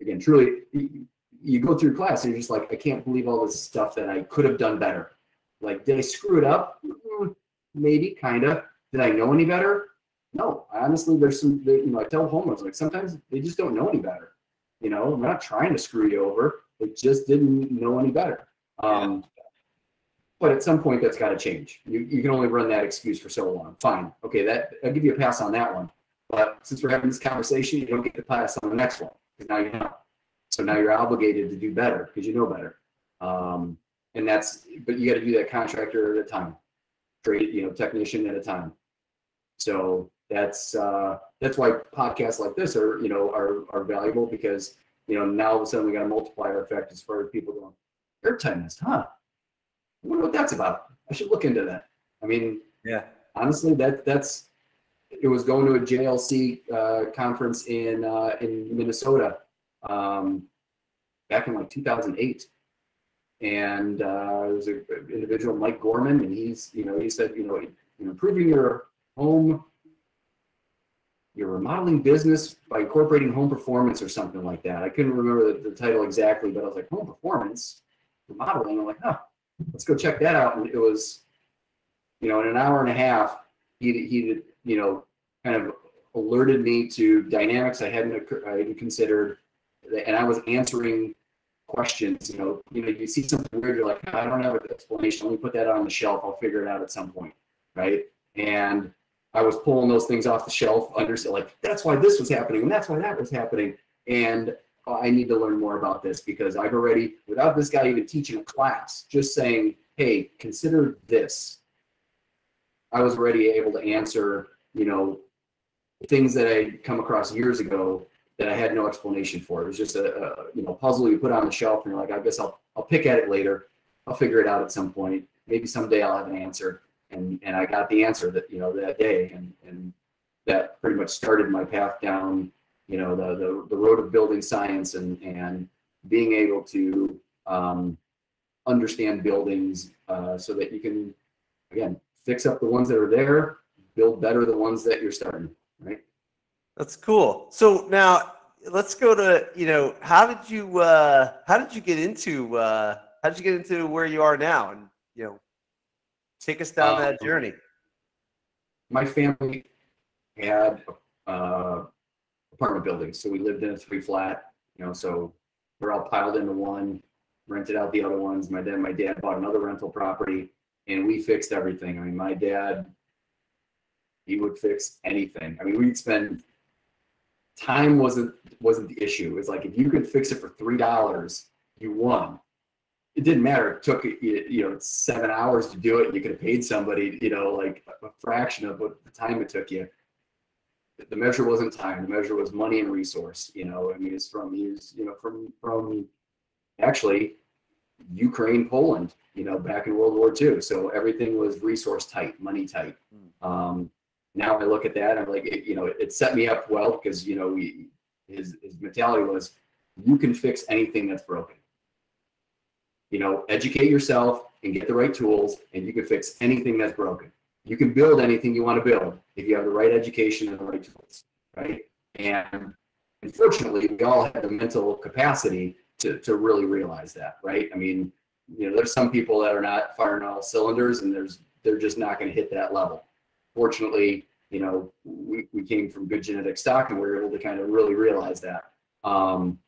again, truly you- you go through class and you're just like, I can't believe all this stuff that I could have done better. Like, did I screw it up? Mm, Maybe, kind of. Did I know any better? No. Honestly, there's some, they- you know, I tell homeowners, like, sometimes they just don't know any better. You know, I'm not trying to screw you over. They just didn't know any better. Um, but at some point, that's got to change. You, you can only run that excuse for so long. Fine. Okay, that I'll give you a pass on that one. But since we're having this conversation, you don't get to pass on the next one because now you know. So now you're obligated to do better because you know better. Um, and that's, but you got to do that contractor at a time, trade, you know, technician at a time. So that's uh, that's why podcasts like this are, you know, are are valuable because you know now all of a sudden we got a multiplier effect as far as people going airtightness, huh? I wonder what that's about. I should look into that. I mean, Yeah. honestly, that that's it was going to a JLC uh, conference in uh, in Minnesota um, back in like 2008, and uh, there was an individual Mike Gorman, and he's you know he said you know improving your home your remodeling business by incorporating home performance or something like that. I couldn't remember the, the title exactly, but I was like home performance remodeling. I'm like, huh, let's go check that out. And it was, you know, in an hour and a half, he he you know kind of alerted me to dynamics I hadn't I hadn't considered, and I was answering questions. You know, you know, you see something weird, you're like, I don't have an explanation. Let me put that on the shelf. I'll figure it out at some point, right? And I was pulling those things off the shelf, under like that's why this was happening, and that's why that was happening. and I need to learn more about this because I've already, without this guy even teaching a class, just saying, hey, consider this. I was already able to answer, you know, things that I come across years ago that I had no explanation for. It was just a, a you know puzzle you put on the shelf, and you're like, I guess I'll I'll pick at it later. I'll figure it out at some point. Maybe someday I'll have an answer. And and I got the answer that you know that day, and and that pretty much started my path down you know the the, the road of building science and and being able to um, understand buildings uh, so that you can again fix up the ones that are there build better the ones that you're starting right That's cool. So now let's go to you know how did you uh, how did you get into uh, how did you get into where you are now and you know take us down that Um, journey. my family had uh, apartment buildings, so we lived in a three flat. You know, so we're all piled into one, rented out the other ones. My dad, my dad bought another rental property, and we fixed everything. I mean, my dad, he would fix anything. I mean, we'd spend time wasn't wasn't the issue. It's like if you could fix it for three dollars, you won. It didn't matter. It took you you know seven hours to do it. You could have paid somebody, you know, like a fraction of what the time it took you. The measure wasn't time. The measure was money and resource. You know, I mean, it's from he's you know from from actually Ukraine, Poland. You know, back in World War II. So everything was resource tight, money tight. Um, now I look at that, I'm like, it, you know, it set me up well because you know we his his mentality was, you can fix anything that's broken. You know, educate yourself and get the right tools, and you can fix anything that's broken. You can build anything you want to build if you have the right education and the right tools, right? And unfortunately, we all have the mental capacity to to really realize that, right? I mean, you know, there's some people that are not firing all cylinders, and there's they're just not going to hit that level fortunately, you know, we, we came from good genetic stock and we were able to kind of really realize that. Um,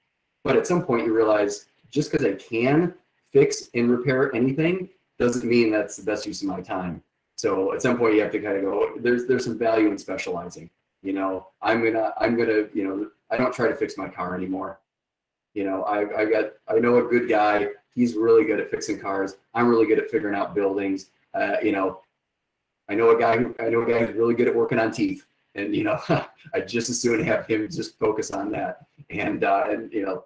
but at some point you realize just because I can fix and repair anything doesn't mean that's the best use of my time. So at some point you have to kind of go, there's there's some value in specializing. You know, I'm gonna I'm gonna, you know, I don't try to fix my car anymore. You know, I I got I know a good guy. He's really good at fixing cars. I'm really good at figuring out buildings. Uh, you know, I know a guy who I know a guy who's really good at working on teeth, and you know, [laughs] I just as soon have him just focus on that. And uh, and you know,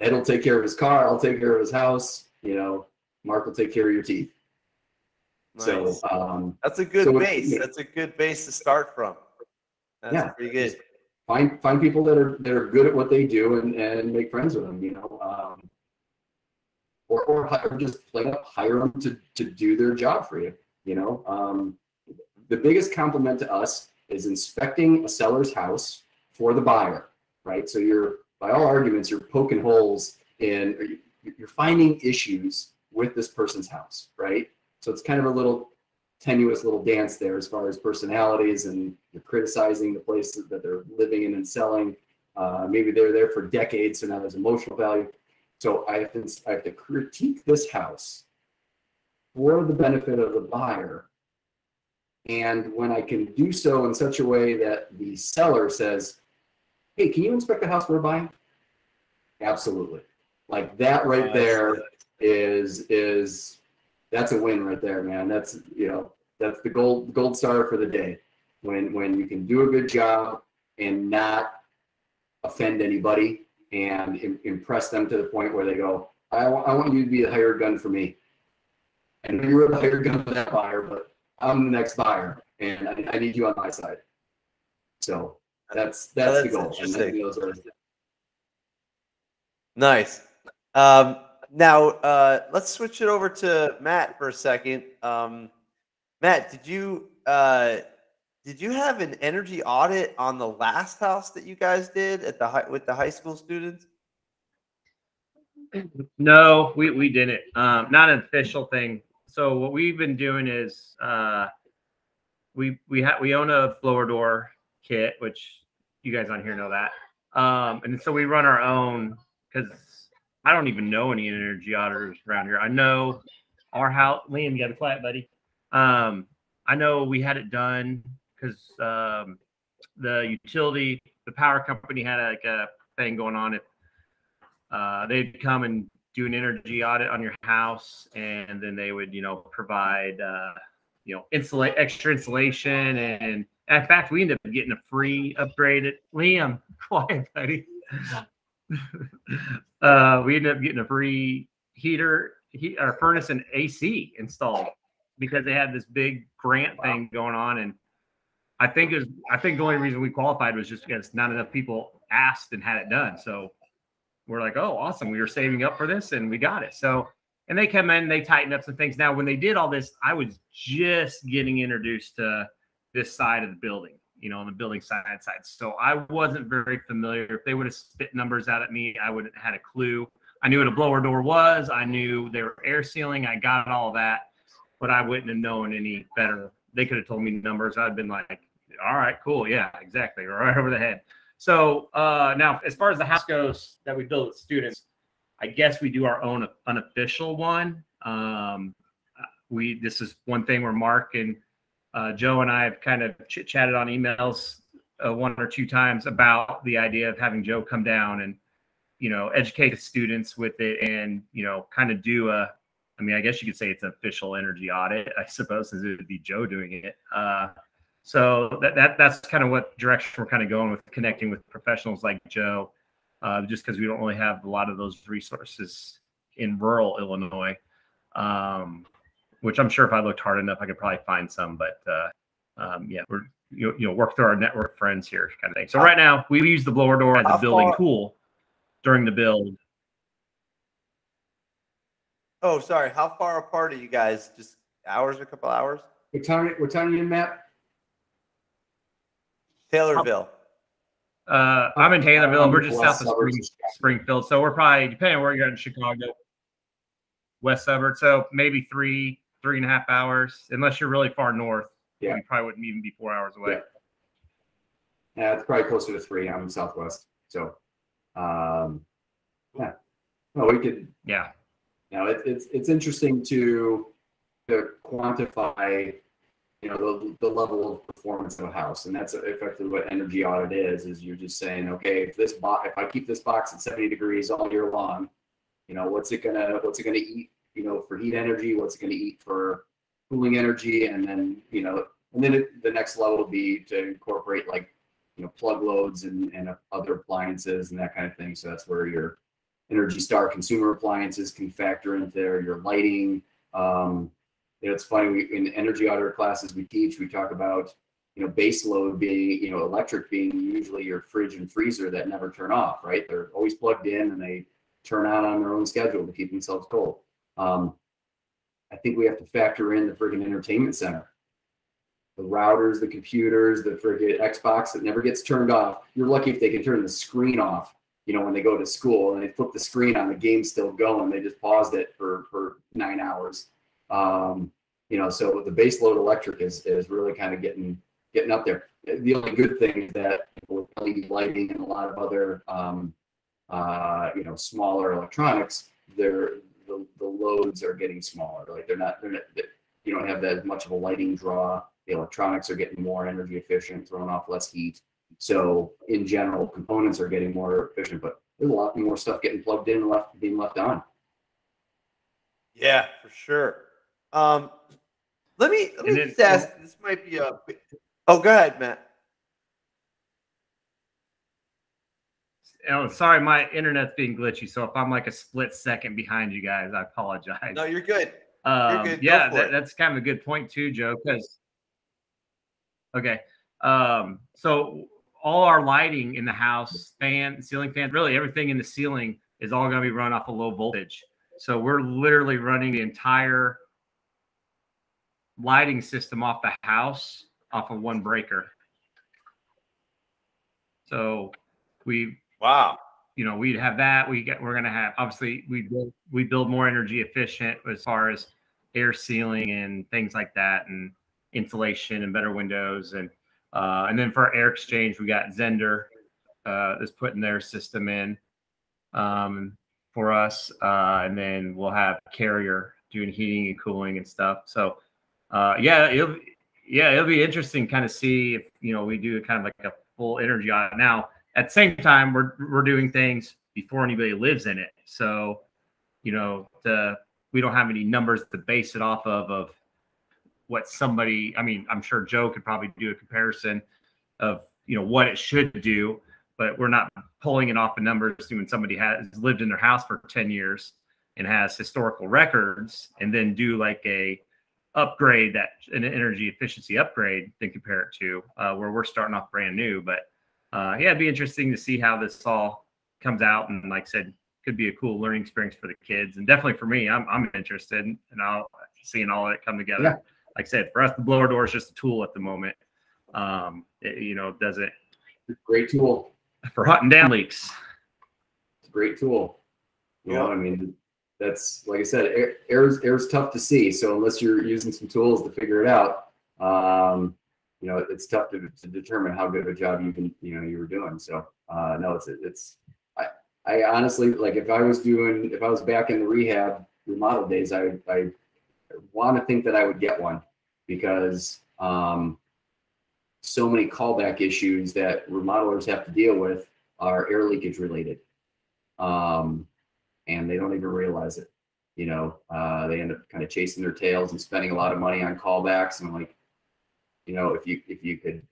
Ed will take care of his car. I'll take care of his house. You know, Mark will take care of your teeth. So um, That's a good so base. That's a good base to start from. That's Yeah. pretty good. find find people that are that are good at what they do and and make friends with them. You know. Um, or, or, hi- just flat up hire them to, to do their job for you. You know, um, the biggest compliment to us is inspecting a seller's house for the buyer, right? So you're, by all arguments, you're poking holes in, you- you're finding issues with this person's house, right? So it's kind of a little tenuous little dance there as far as personalities and you're criticizing the place that they're living in and selling. Uh, maybe they're there for decades, so now there's emotional value. So I have to, I have to critique this house for the benefit of the buyer. And when I can do so in such a way that the seller says, hey, can you inspect the house we're buying? Absolutely. Like that right there is is that's a win right there, man. That's you know, that's the gold gold star for the day. When when you can do a good job and not offend anybody and impress them to the point where they go, I I want you to be the hired gun for me. And you were the hired gun for that buyer, but I'm the next buyer and I, I need you on my side. So that's that's, the that's goal. And interesting. those are Nice. Um, now uh, let's switch it over to Matt for a second. Um, Matt, did you uh, did you have an energy audit on the last house that you guys did at the high, with the high school students? No, we, we didn't. Um, not an official thing. So what we've been doing is uh, we we have we own a blower door kit, which you guys on here know that. Um, and so we run our own because I don't even know any energy auditors around here. I know our house. Liam, you got to quiet, buddy. Um, I know we had it done because um, the utility, the power company had like a thing going on. If uh, they'd come and do an energy audit on your house, and then they would, you know, provide, uh, you know, insulate extra insulation, and in fact, we ended up getting a free upgrade at Liam. [laughs] Quiet, buddy. [laughs] uh, we ended up getting a free heater, heat, or furnace and AC installed because they had this big grant wow. thing going on, and I think it was, I think the only reason we qualified was just because not enough people asked and had it done. So we're like, oh, awesome. We were saving up for this and we got it. So, and they come in, they tighten up some things. Now, when they did all this, I was just getting introduced to this side of the building, you know, on the building side side. So I wasn't very familiar. If they would have spit numbers out at me, I wouldn't have had a clue. I knew what a blower door was. I knew they were air sealing. I got all that, but I wouldn't have known any better. They could have told me numbers. I'd been like, all right, cool. Yeah, exactly. Right over the head. So uh, now, as far as the house goes that we build with students, I guess we do our own unofficial one. Um, we this is one thing where Mark and uh, Joe and I have kind of chit chatted on emails uh, one or two times about the idea of having Joe come down and you know educate the students with it and you know kind of do a I mean I guess you could say it's an official energy audit I suppose since it would be Joe doing it. Uh, so that, that that's kind of what direction we're kind of going with connecting with professionals like Joe, uh, just because we don't really have a lot of those resources in rural Illinois. Um, which I'm sure if I looked hard enough, I could probably find some. But uh, um, yeah, we're you know, work through our network friends here, kind of thing. So right now we use the blower door as a building far? tool during the build. Oh, sorry. How far apart are you guys? Just hours, a couple hours? What time? What time are you in, Matt? Taylorville. Uh, I'm in Taylorville. We're just south of Spring, Springfield, so we're probably depending on where you're in Chicago, west suburb. So maybe three, three and a half hours, unless you're really far north. Yeah, you probably wouldn't even be four hours away. Yeah, yeah it's probably closer to three. I'm in Southwest, so um, yeah. No, we could. Yeah. You know, it, it's it's interesting to to quantify you know the, the level of performance of a house. And that's effectively what energy audit is is you're just saying okay if this box if i keep this box at 70 degrees all year long you know what's it gonna what's it gonna eat you know for heat energy? What's it gonna eat for cooling energy? And then you know and then it, the next level would be to incorporate like you know plug loads and, and other appliances and that kind of thing. So that's where your energy star consumer appliances can factor into there your lighting um, you know, it's funny we, in energy auditor classes we teach, we talk about you know base load being you know electric being usually your fridge and freezer that never turn off, right? They're always plugged in and they turn on on their own schedule to keep themselves cold. Um, I think we have to factor in the friggin' entertainment center. The routers, the computers, the friggin' Xbox that never gets turned off. You're lucky if they can turn the screen off, you know, when they go to school and they flip the screen on, the game's still going. They just paused it for, for nine hours. Um, you know, so the base load electric is is really kind of getting getting up there. The only good thing is that with LED lighting and a lot of other um, uh, you know smaller electronics, they're the, the loads are getting smaller. Like they're not they're not you don't have that much of a lighting draw. The electronics are getting more energy efficient, throwing off less heat. So in general, components are getting more efficient, but there's a lot more stuff getting plugged in and left being left on. Yeah, for sure. Um, let me let me just ask. This might be a. Oh, go ahead, Matt. Oh, sorry, my internet's being glitchy. So if I'm like a split second behind you guys, I apologize. No, you're good. Um, you're good. Yeah, that, that's kind of a good point too, Joe. Because okay, um, so all our lighting in the house, fan, ceiling fan, really everything in the ceiling is all going to be run off a of low voltage. So we're literally running the entire lighting system off the house off of one breaker. So we wow, you know, we'd have that. We get we're gonna have obviously we build we build more energy efficient as far as air sealing and things like that, and insulation and better windows and uh, and then for air exchange we got Zehnder uh, is putting their system in um, for us, uh, and then we'll have Carrier doing heating and cooling and stuff. So uh, yeah, it'll yeah, it'll be interesting kind of see if you know we do kind of like a full energy on it now. at the same time, we're we're doing things before anybody lives in it. So, you know, the we don't have any numbers to base it off of of what somebody. I mean, I'm sure Joe could probably do a comparison of you know what it should do, but we're not pulling it off of numbers when somebody has lived in their house for 10 years and has historical records, and then do like a upgrade that an energy efficiency upgrade then compare it to uh, where we're starting off brand new. But uh, yeah, it'd be interesting to see how this all comes out. And like I said, could be a cool learning experience for the kids and definitely for me. I'm I'm interested and I'll seeing all of it come together. Yeah. Like I said, for us, the blower door is just a tool at the moment. Um, it, you know, does it Great tool. for hunting down leaks. It's a great tool. You know, I mean, that's like I said, air, air's tough to see. So unless you're using some tools to figure it out, um, you know, it's tough to, to determine how good of a job you can, you know, you were doing. So uh, no, it's it's. I I honestly like if I was doing if I was back in the rehab remodel days, I I want to think that I would get one because um, so many callback issues that remodelers have to deal with are air leakage related. Um, and they don't even realize it. You know, uh, they end up kind of chasing their tails and spending a lot of money on callbacks. And like, you know, if you if you could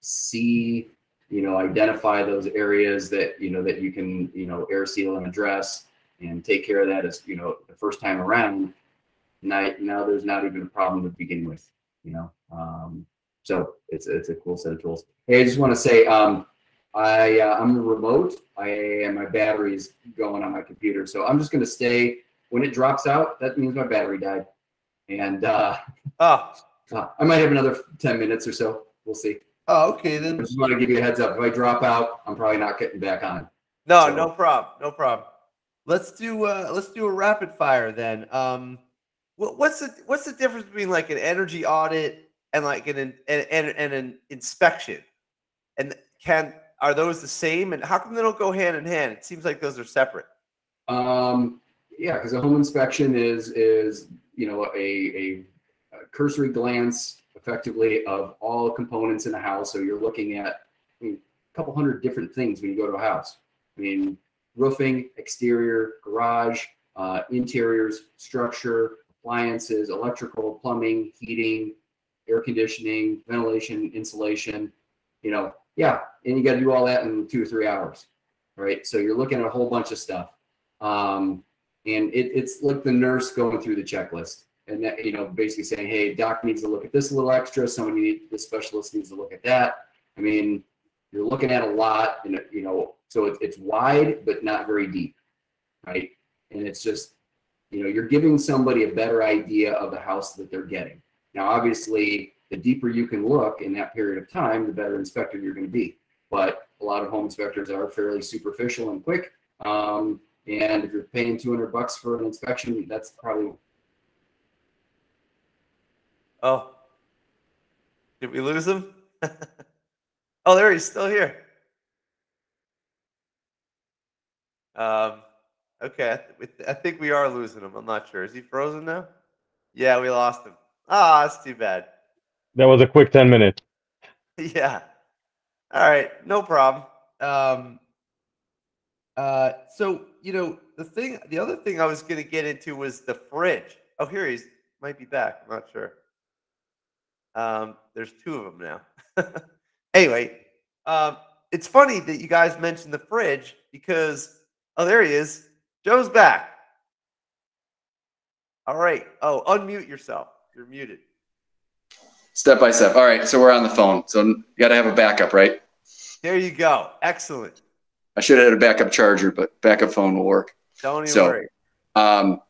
see, you know, identify those areas that you know that you can, you know, air seal and address and take care of that as you know the first time around. Now, now there's not even a problem to begin with. You know, um, so it's it's a cool set of tools. Hey, I just want to say, um, I uh, I'm remote. I and my battery is going on my computer, so I'm just going to stay. When it drops out, that means my battery died, and uh, Oh, uh, I might have another ten minutes or so. We'll see. oh, okay then. I just want to give you a heads up. If I drop out, I'm probably not getting back on. No, So- no problem. No problem. Let's do uh let's do a rapid fire then. Um what, what's the what's the difference between like an energy audit and like an an and, and, and an inspection? And can are those the same and how come they don't go hand in hand? It seems like those are separate. Um, yeah, because a home inspection is is you know a, a, a cursory glance effectively of all components in a house. So you're looking at I mean, a couple hundred different things when you go to a house. I mean, roofing, exterior, garage, uh, interiors, structure, appliances, electrical, plumbing, heating, air conditioning, ventilation, insulation. You know, yeah, and you got to do all that in two or three hours, right? So you're looking at a whole bunch of stuff. Um, and it, it's like the nurse going through the checklist and that, you know, basically saying, Hey, doc needs to look at this a little extra. Someone need, the specialist needs to look at that. I mean, you're looking at a lot and, you know, so it's, it's wide, but not very deep. Right. And it's just, you know, you're giving somebody a better idea of the house that they're getting. Now, obviously, the deeper you can look in that period of time, the better inspector you're going to be. But a lot of home inspectors are fairly superficial and quick. Um, and if you're paying 200 bucks for an inspection, that's probably Oh. Did we lose him? [laughs] oh, there he's still here. Um, okay, I, th- I think we are losing him. I'm not sure. Is he frozen now? Yeah, we lost him. Ah, that's too bad. That was a quick 10 minutes. [laughs] yeah. All right, no problem. Um, uh, so you know the thing, the other thing I was going to get into was the fridge. Oh, here he's might be back. I'm not sure. Um, there's two of them now. [laughs] anyway, um, it's funny that you guys mentioned the fridge because oh, there he is. Joe's back. All right. Oh, unmute yourself. You're muted. Step by step. All right, so we're on the phone. So you got to have a backup, right? There you go. Excellent. I should have had a backup charger, but backup phone will work. Don't even So- worry. Um,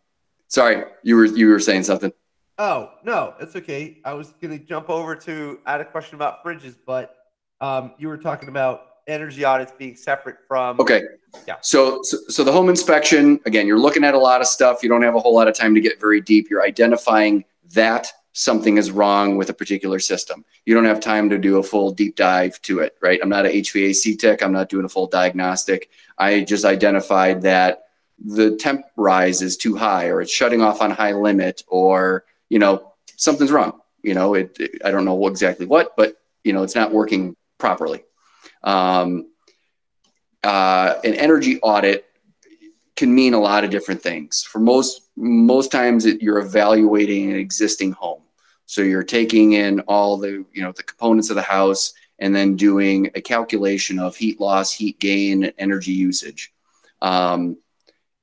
sorry, you were you were saying something. Oh no, it's okay. I was gonna jump over to I had a question about fridges, but um, you were talking about energy audits being separate from. Okay. Yeah. So, so so the home inspection again, you're looking at a lot of stuff. You don't have a whole lot of time to get very deep. You're identifying that something is wrong with a particular system. You don't have time to do a full deep dive to it, right? I'm not a HVAC tech. I'm not doing a full diagnostic. I just identified that the temp rise is too high or it's shutting off on high limit or, you know, something's wrong. You know, it, it- I don't know exactly what, but you know, it's not working properly. Um, uh, an energy audit can mean a lot of different things. For most most times, it, you're evaluating an existing home. So you're taking in all the you know the components of the house and then doing a calculation of heat loss, heat gain, energy usage. Um,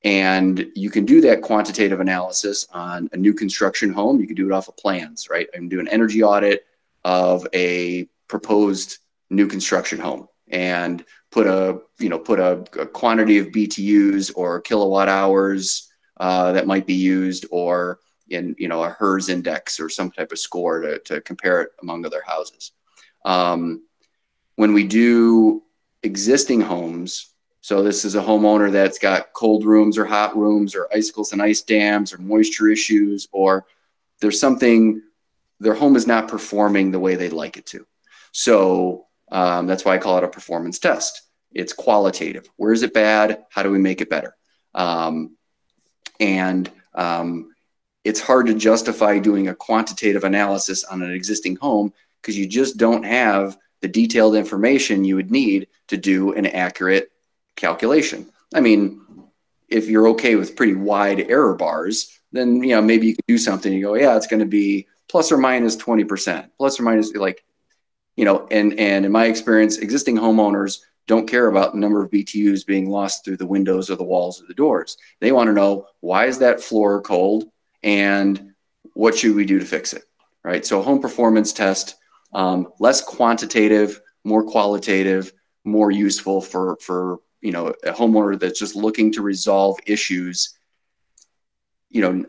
and you can do that quantitative analysis on a new construction home. You can do it off of plans, right? I can do an energy audit of a proposed new construction home and put a you know put a, a quantity of BTUs or kilowatt hours uh, that might be used or in you know a HERS index or some type of score to, to compare it among other houses. Um, when we do existing homes, so this is a homeowner that's got cold rooms or hot rooms or icicles and ice dams or moisture issues or there's something their home is not performing the way they'd like it to. So um, that's why I call it a performance test. It's qualitative. Where is it bad? How do we make it better? Um, and um, it's hard to justify doing a quantitative analysis on an existing home because you just don't have the detailed information you would need to do an accurate calculation. I mean, if you're okay with pretty wide error bars, then you know maybe you can do something. You go, yeah, it's going to be plus or minus 20%, plus or minus like, you know, and and in my experience, existing homeowners don't care about the number of BTUs being lost through the windows or the walls or the doors. They want to know why is that floor cold and what should we do to fix it, right? So home performance test, um, less quantitative, more qualitative, more useful for for you know a homeowner that's just looking to resolve issues, you know,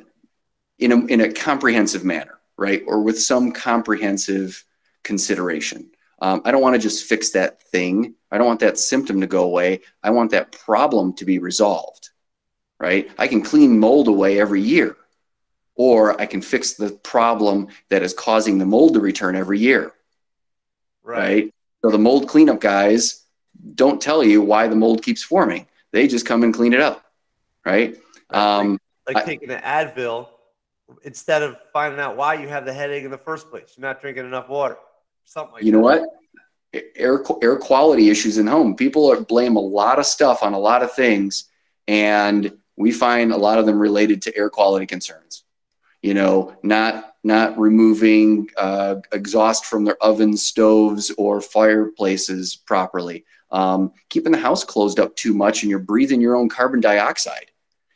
in a in a comprehensive manner, right, or with some comprehensive consideration. Um, I don't want to just fix that thing. I don't want that symptom to go away. I want that problem to be resolved, right? I can clean mold away every year, or I can fix the problem that is causing the mold to return every year, right? right? So the mold cleanup guys don't tell you why the mold keeps forming. They just come and clean it up, right? Um, like, like I, taking an Advil instead of finding out why you have the headache in the first place. You're not drinking enough water something like you know what? Air air quality issues in home. People are, blame a lot of stuff on a lot of things and we find a lot of them related to air quality concerns. You know not not removing uh, exhaust from their ovens stoves or fireplaces properly. Um, keeping the house closed up too much and you're breathing your own carbon dioxide.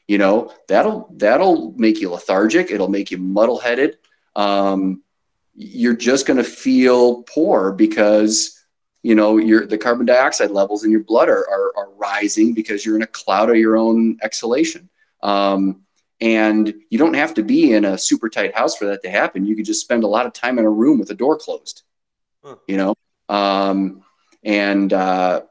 You know that'll that'll make you lethargic. It'll make you muddle headed um, you're just going to feel poor because you know your the carbon dioxide levels in your blood are, are, are rising because you're in a cloud of your own exhalation. Um, and you don't have to be in a super tight house for that to happen. You could just spend a lot of time in a room with the door closed huh. you know? Um, and uh,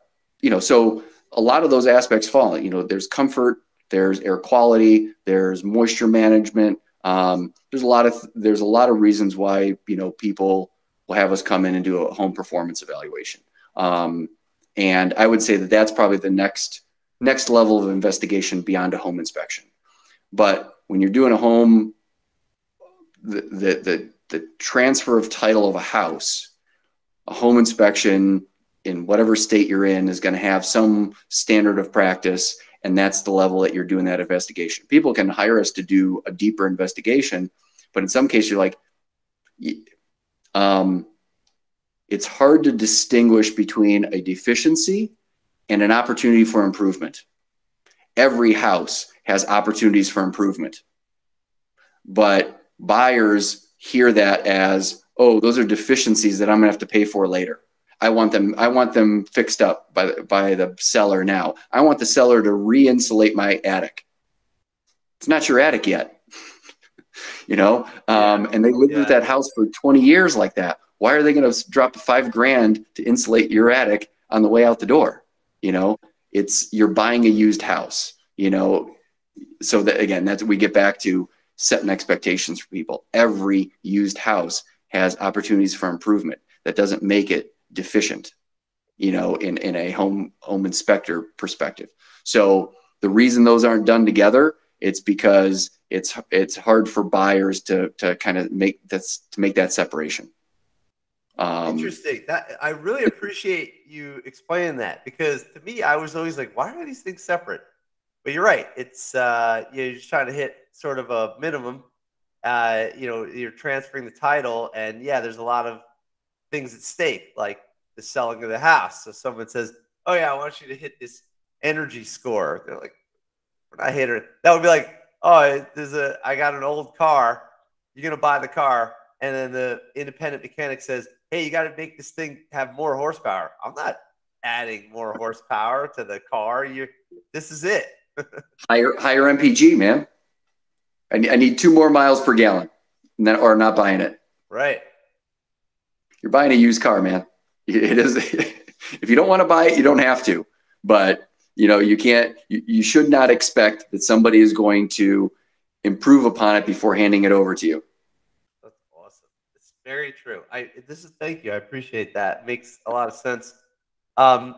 you know so a lot of those aspects fall. You know there's comfort there's air quality there's moisture management um, there's a lot of there's a lot of reasons why you know people will have us come in and do a home performance evaluation. Um, and I would say that that's probably the next next level of investigation beyond a home inspection. But when you're doing a home, the the the, the transfer of title of a house, a home inspection in whatever state you're in is going to have some standard of practice and that's the level that you're doing that investigation. People can hire us to do a deeper investigation, but in some cases, you're like, um, it's hard to distinguish between a deficiency and an opportunity for improvement. Every house has opportunities for improvement, but buyers hear that as, oh, those are deficiencies that I'm going to have to pay for later. I want them I want them fixed up by by the seller now. I want the seller to re-insulate my attic. It's not your attic yet. [laughs] you know, um, and they lived yeah. with that house for 20 years like that. Why are they going to drop five grand to insulate your attic on the way out the door? You know, it's you're buying a used house. You know, so that again, that's we get back to setting expectations for people. Every used house has opportunities for improvement. That doesn't make it deficient, you know, in, in a home home inspector perspective. So the reason those aren't done together, it's because it's it's hard for buyers to to kind of make that's to make that separation. Um, Interesting. That I really appreciate you explaining that because to me, I was always like, why are these things separate? But you're right. It's uh, you're just trying to hit sort of a minimum. Uh, you know, you're transferring the title, and yeah, there's a lot of things at stake, like the selling of the house. So someone says, "Oh yeah, I want you to hit this energy score." They're like, "When I hit it, that would be like, oh, there's a I got an old car. You're gonna buy the car, and then the independent mechanic says, "Hey, you got to make this thing have more horsepower." I'm not adding more horsepower to the car. You, this is it. [laughs] higher higher MPG, man. I, I need two more miles per gallon, and then, or not buying it. Right. You're buying a used car, man. [laughs] It is. if you don't want to buy it, you don't have to. But you know, you can't. You, you should not expect that somebody is going to improve upon it before handing it over to you. That's awesome. It's very true. I this is thank you. I appreciate that. Makes a lot of sense. Um,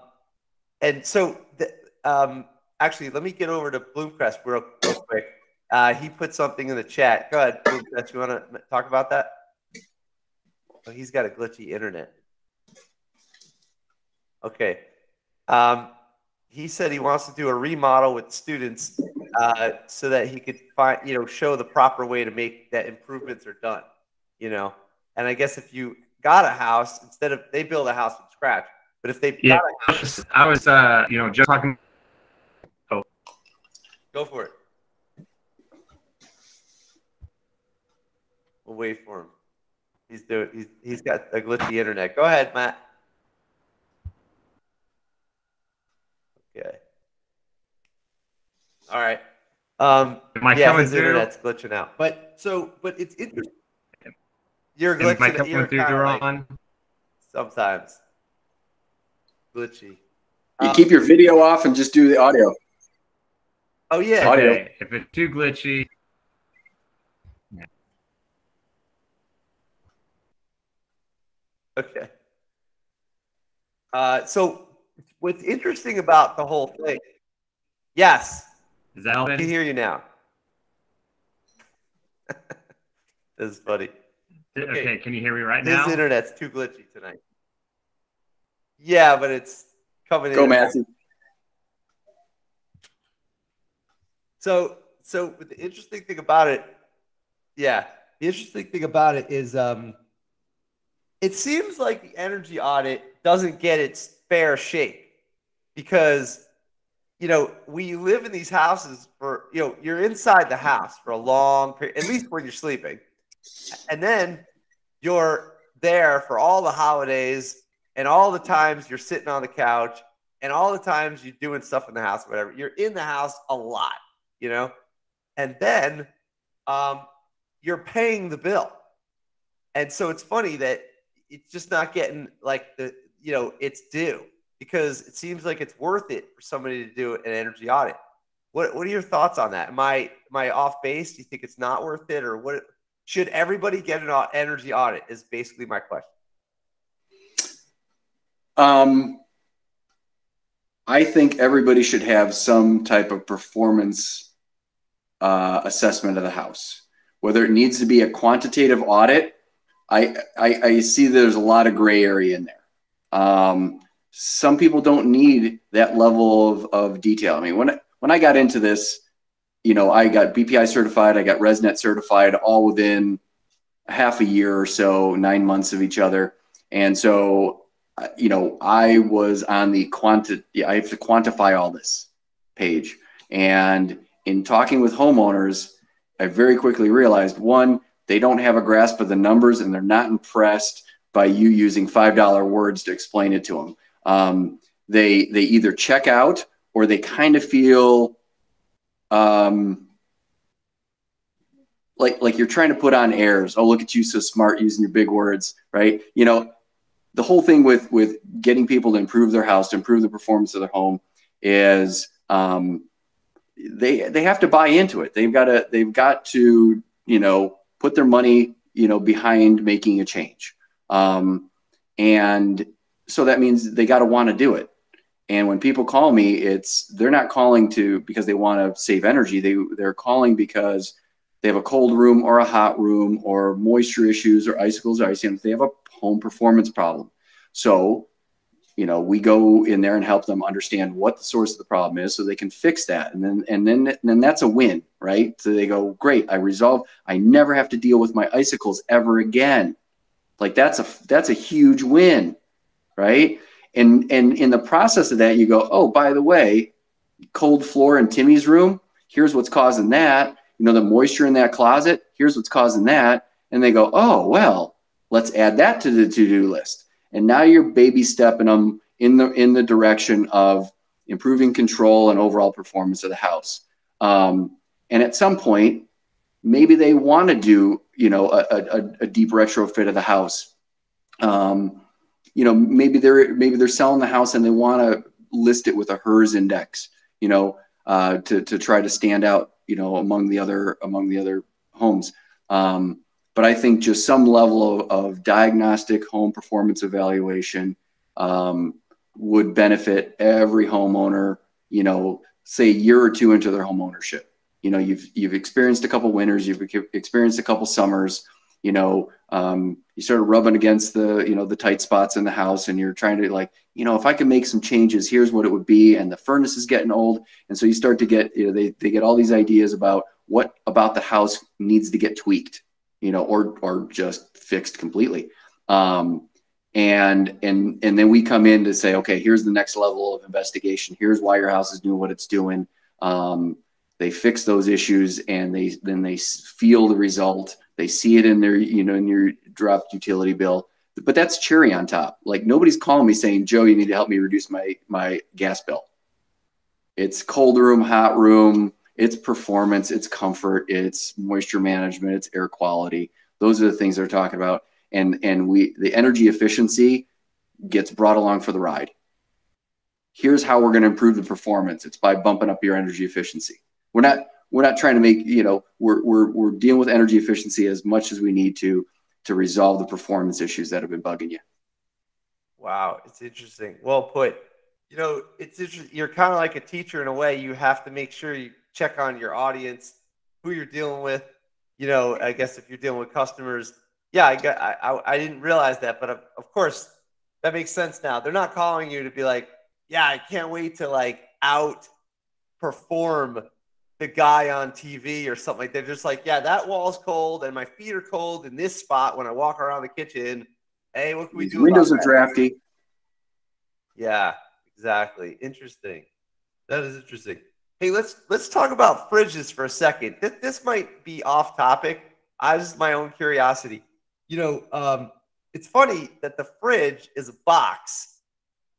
and so the, um, actually, let me get over to Bloomcrest real, real quick. Uh, he put something in the chat. Go ahead, Bloomcrest. You want to talk about that? Oh, he's got a glitchy internet. Okay. Um, he said he wants to do a remodel with students uh, so that he could find, you know, show the proper way to make that improvements are done, you know. And I guess if you got a house instead of they build a house from scratch, but if they Yeah, got a I was, I was uh, you know, just talking. Go for it. We'll wait for him. He's doing. He's he's got a glitchy internet. Go ahead, Matt. Okay. All right. Um. Am I yeah, coming his through? internet's glitching out. But so, but it's interesting. You're Am I glitching. coming You're through, kinda like- Duran? sometimes glitchy. You Um, keep your video off and just do the audio. Oh yeah. Audio. Okay, if it's too glitchy, Okay. Uh, so what's interesting about the whole thing? Yes, is that I can helping? hear you now. [laughs] this is funny. Okay. can you hear me right His now? This internet's too glitchy tonight. Yeah, but it's coming Go, in. Matthew. So, so the interesting thing about it, yeah, the interesting thing about it is, um, it seems like the energy audit doesn't get its fair shake because, you know, we live in these houses for, you know, you're inside the house for a long period, at least when you're sleeping, and then you're there for all the holidays and all the times you're sitting on the couch and all the times you're doing stuff in the house, whatever. You're in the house a lot you know? And then um, you're paying the bill. And so it's funny that it's just not getting like the you know it's due because it seems like it's worth it for somebody to do an energy audit. What, what are your thoughts on that? Am i am i off base? Do you think it's not worth it or what should everybody get an energy audit is basically my question. Um, I think everybody should have some type of performance uh, assessment of the house. Whether it needs to be a quantitative audit, I, I, I see there's a lot of gray area in there. Um, some people don't need that level of, of detail. I mean, when when I got into this, you know, I got BPI certified, I got RESNET certified, all within half a year or so, nine months of each other, and so uh, you know, I was on the quanti- I have to quantify all this page. And in talking with homeowners, I very quickly realized one, they don't have a grasp of the numbers and they're not impressed by you using $5 words to explain it to them. Um, they, they either check out or they kind of feel um, like, like you're trying to put on airs. Oh, look at you so smart using your big words, right? You know, the whole thing with with getting people to improve their house to improve the performance of their home is um, they they have to buy into it they've got to they've got to you know put their money you know behind making a change um, and so that means they got to want to do it and when people call me it's they're not calling to because they want to save energy they they're calling because they have a cold room or a hot room or moisture issues or icicles or icing. They have a home performance problem. So, you know, we go in there and help them understand what the source of the problem is so they can fix that. And then, and then, and then that's a win, right? So they go, great, I resolve, I never have to deal with my icicles ever again. Like that's a, that's a huge win, right? And, and in the process of that, you go, oh, by the way, cold floor in Timmy's room, here's what's causing that. You know, the moisture in that closet, here's what's causing that. And they go, oh, well, let's add that to the to-do list. And now you're baby stepping them in the in the direction of improving control and overall performance of the house. Um, and at some point, maybe they want to do, you know, a, a, a, deep retrofit of the house. Um, you know, maybe they're maybe they're selling the house and they want to list it with a HERS index, you know, uh, to to try to stand out, you know, among the other among the other homes. Um, but I think just some level of, of diagnostic home performance evaluation um, would benefit every homeowner. You know, say a year or two into their home ownership. You know, you've you've experienced a couple winters, you've experienced a couple summers. You know, um, you start rubbing against the you know the tight spots in the house, and you're trying to like, you know, if I can make some changes, here's what it would be. And the furnace is getting old, and so you start to get you know they they get all these ideas about what about the house needs to get tweaked you know, or or just fixed completely. Um, and and and then we come in to say, okay, here's the next level of investigation. Here's why your house is doing what it's doing. Um, they fix those issues, and they then they feel the result. They see it in their you know in your dropped utility bill. But that's cherry on top. Like nobody's calling me saying, Joe, you need to help me reduce my my gas bill. It's cold room, hot room, it's performance, it's comfort, it's moisture management, it's air quality. Those are the things they're talking about. And and we the energy efficiency gets brought along for the ride. Here's how we're going to improve the performance. It's by bumping up your energy efficiency. We're not we're not trying to make, you know, we're we're we're dealing with energy efficiency as much as we need to to resolve the performance issues that have been bugging you. Wow, it's interesting. Well put. You know, it's interesting. You're kind of like a teacher in a way. You have to make sure you check on your audience, who you're dealing with. You know, I guess if you're dealing with customers, yeah, I got, I, I didn't realize that, but of, of course that makes sense now. They're not calling you to be like, yeah, I can't wait to like outperform the guy on TV or something like that. They're just like, yeah, that wall's cold and my feet are cold in this spot when I walk around the kitchen. Hey, what can we These do? Windows are drafty. Yeah, exactly. Interesting. That is interesting. Hey, let's let's talk about fridges for a second. This, this might be off topic. I just my own curiosity. You know, um, it's funny that the fridge is a box,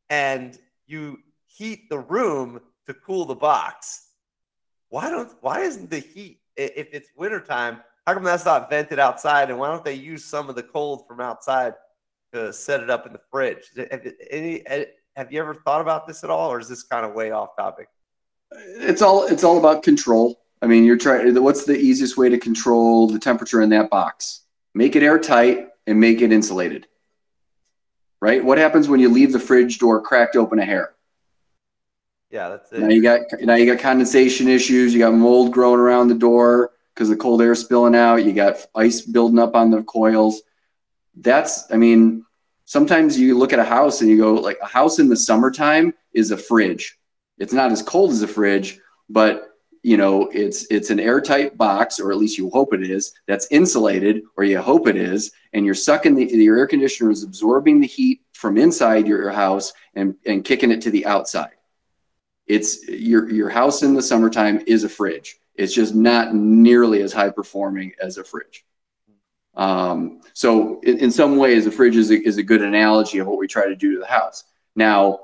and you heat the room to cool the box. Why don't why isn't the heat if it's wintertime, how come that's not vented outside? And why don't they use some of the cold from outside to set it up in the fridge? Have, any, have you ever thought about this at all, or is this kind of way off topic? It's all it's all about control. I mean, you're trying. What's the easiest way to control the temperature in that box? Make it airtight and make it insulated. Right? What happens when you leave the fridge door cracked open a hair? Yeah, that's it. Now you got now you got condensation issues. You got mold growing around the door because the cold air spilling out. You got ice building up on the coils. That's I mean, sometimes you look at a house and you go like a house in the summertime is a fridge it's not as cold as a fridge, but you know it's it's an airtight box, or at least you hope it is. That's insulated, or you hope it is, and you're sucking the your air conditioner is absorbing the heat from inside your house and and kicking it to the outside. It's your your house in the summertime is a fridge. It's just not nearly as high performing as a fridge. Um, so in, in, some ways, a fridge is a, is a good analogy of what we try to do to the house. Now,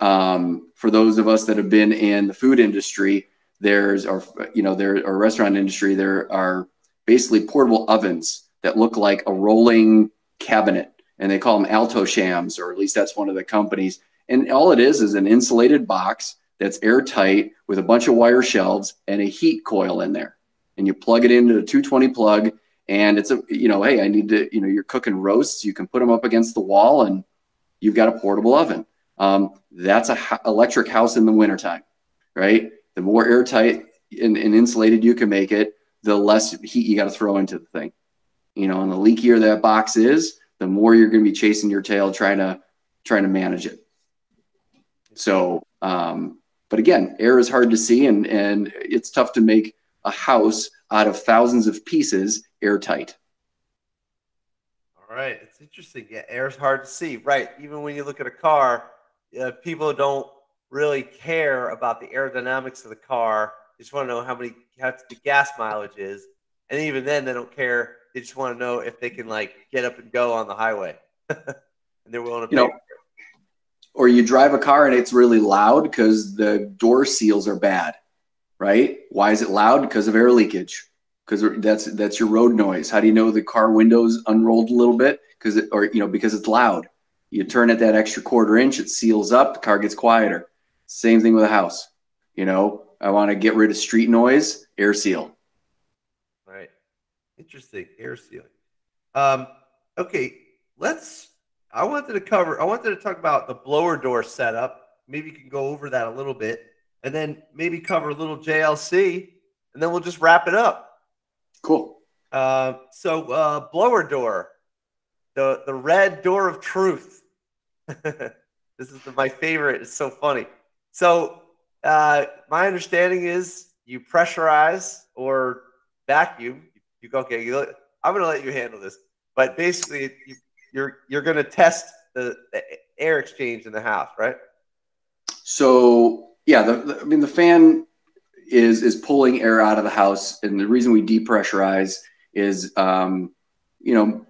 um, for those of us that have been in the food industry, there's or you know there or restaurant industry, there are basically portable ovens that look like a rolling cabinet, and they call them Alto-Shaams, or at least that's one of the companies. And all it is is an insulated box that's airtight with a bunch of wire shelves and a heat coil in there. And you plug it into a 220 plug, and it's a you know, hey, I need to you know, you're cooking roasts, you can put them up against the wall, and you've got a portable oven. Um, that's a electric house in the wintertime, right? The more airtight and, and, insulated you can make it, the less heat you got to throw into the thing. You know, and the leakier that box is, the more you're going to be chasing your tail trying to trying to manage it. So, um, but again, air is hard to see, and and it's tough to make a house out of thousands of pieces airtight. All right, it's interesting. Yeah, air's hard to see. Right, even when you look at a car, uh, people don't really care about the aerodynamics of the car. They just want to know how many how the gas mileage is, and even then, they don't care. They just want to know if they can like get up and go on the highway, [laughs] and they're willing to pay. You know, or you drive a car and it's really loud because the door seals are bad, right? Why is it loud? Because of air leakage. Because that's that's your road noise. How do you know the car windows unrolled a little bit? Because it, or you know, because it's loud. You turn it that extra quarter inch, it seals up, the car gets quieter. Same thing with a house. You know, I want to get rid of street noise, air seal. Right. Interesting. Air sealing. Um, okay, let's I wanted to cover, I wanted to talk about the blower door setup. Maybe you can go over that a little bit and then maybe cover a little JLC and then we'll just wrap it up. Cool. Uh, so, uh, blower door, the, the red door of truth. [laughs] this is the, my favorite. It's so funny. So, uh, my understanding is you pressurize or vacuum. You go, okay, you, I'm going to let you handle this. But basically, you you're you're going to test the, the, air exchange in the house, right? So yeah, the, the, I mean the fan is is pulling air out of the house, and the reason we depressurize is, um, you know,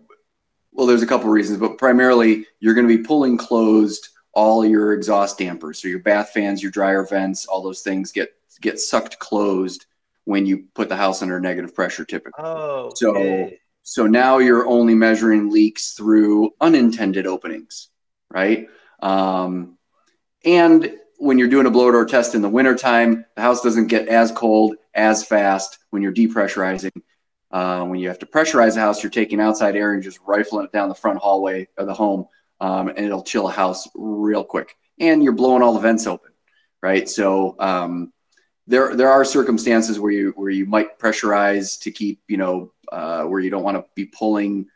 well, there's a couple reasons, but primarily you're going to be pulling closed all your exhaust dampers, so your bath fans, your dryer vents, all those things get get sucked closed when you put the house under negative pressure, typically. Oh, okay. so so now you're only measuring leaks through unintended openings, right? Um, and when you're doing a blower door test in the wintertime, the house doesn't get as cold as fast when you're depressurizing. Uh, when you have to pressurize a house, you're taking outside air and just rifling it down the front hallway of the home, um, and it'll chill a house real quick. And you're blowing all the vents open, right? So um, there there are circumstances where you where you might pressurize to keep you know uh, where you don't want to be pulling,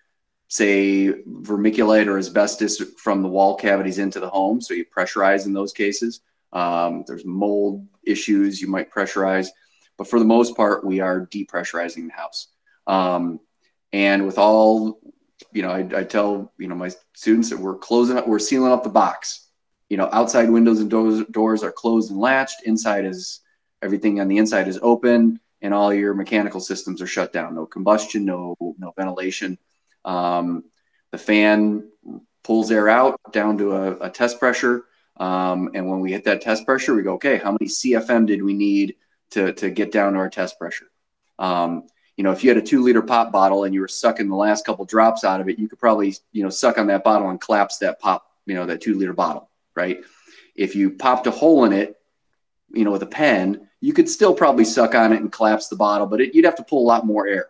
say, vermiculite or asbestos from the wall cavities into the home. So you pressurize in those cases. Um, there's mold issues, you might pressurize. But for the most part, we are depressurizing the house. Um, and with all, you know, I, I tell, you know, my students that we're closing up, we're sealing up the box. You know, outside windows and doors, doors are closed and latched. Inside is everything on the inside is open and all your mechanical systems are shut down. No combustion, no no ventilation. Um, the fan pulls air out down to a, a test pressure, um, and when we hit that test pressure, we go, okay, how many CFM did we need to to get down to our test pressure? Um, you know, if you had a two liter pop bottle and you were sucking the last couple drops out of it, you could probably you know suck on that bottle and collapse that pop, you know, that two liter bottle, right? If you popped a hole in it, you know, with a pen, you could still probably suck on it and collapse the bottle, but it, you'd have to pull a lot more air,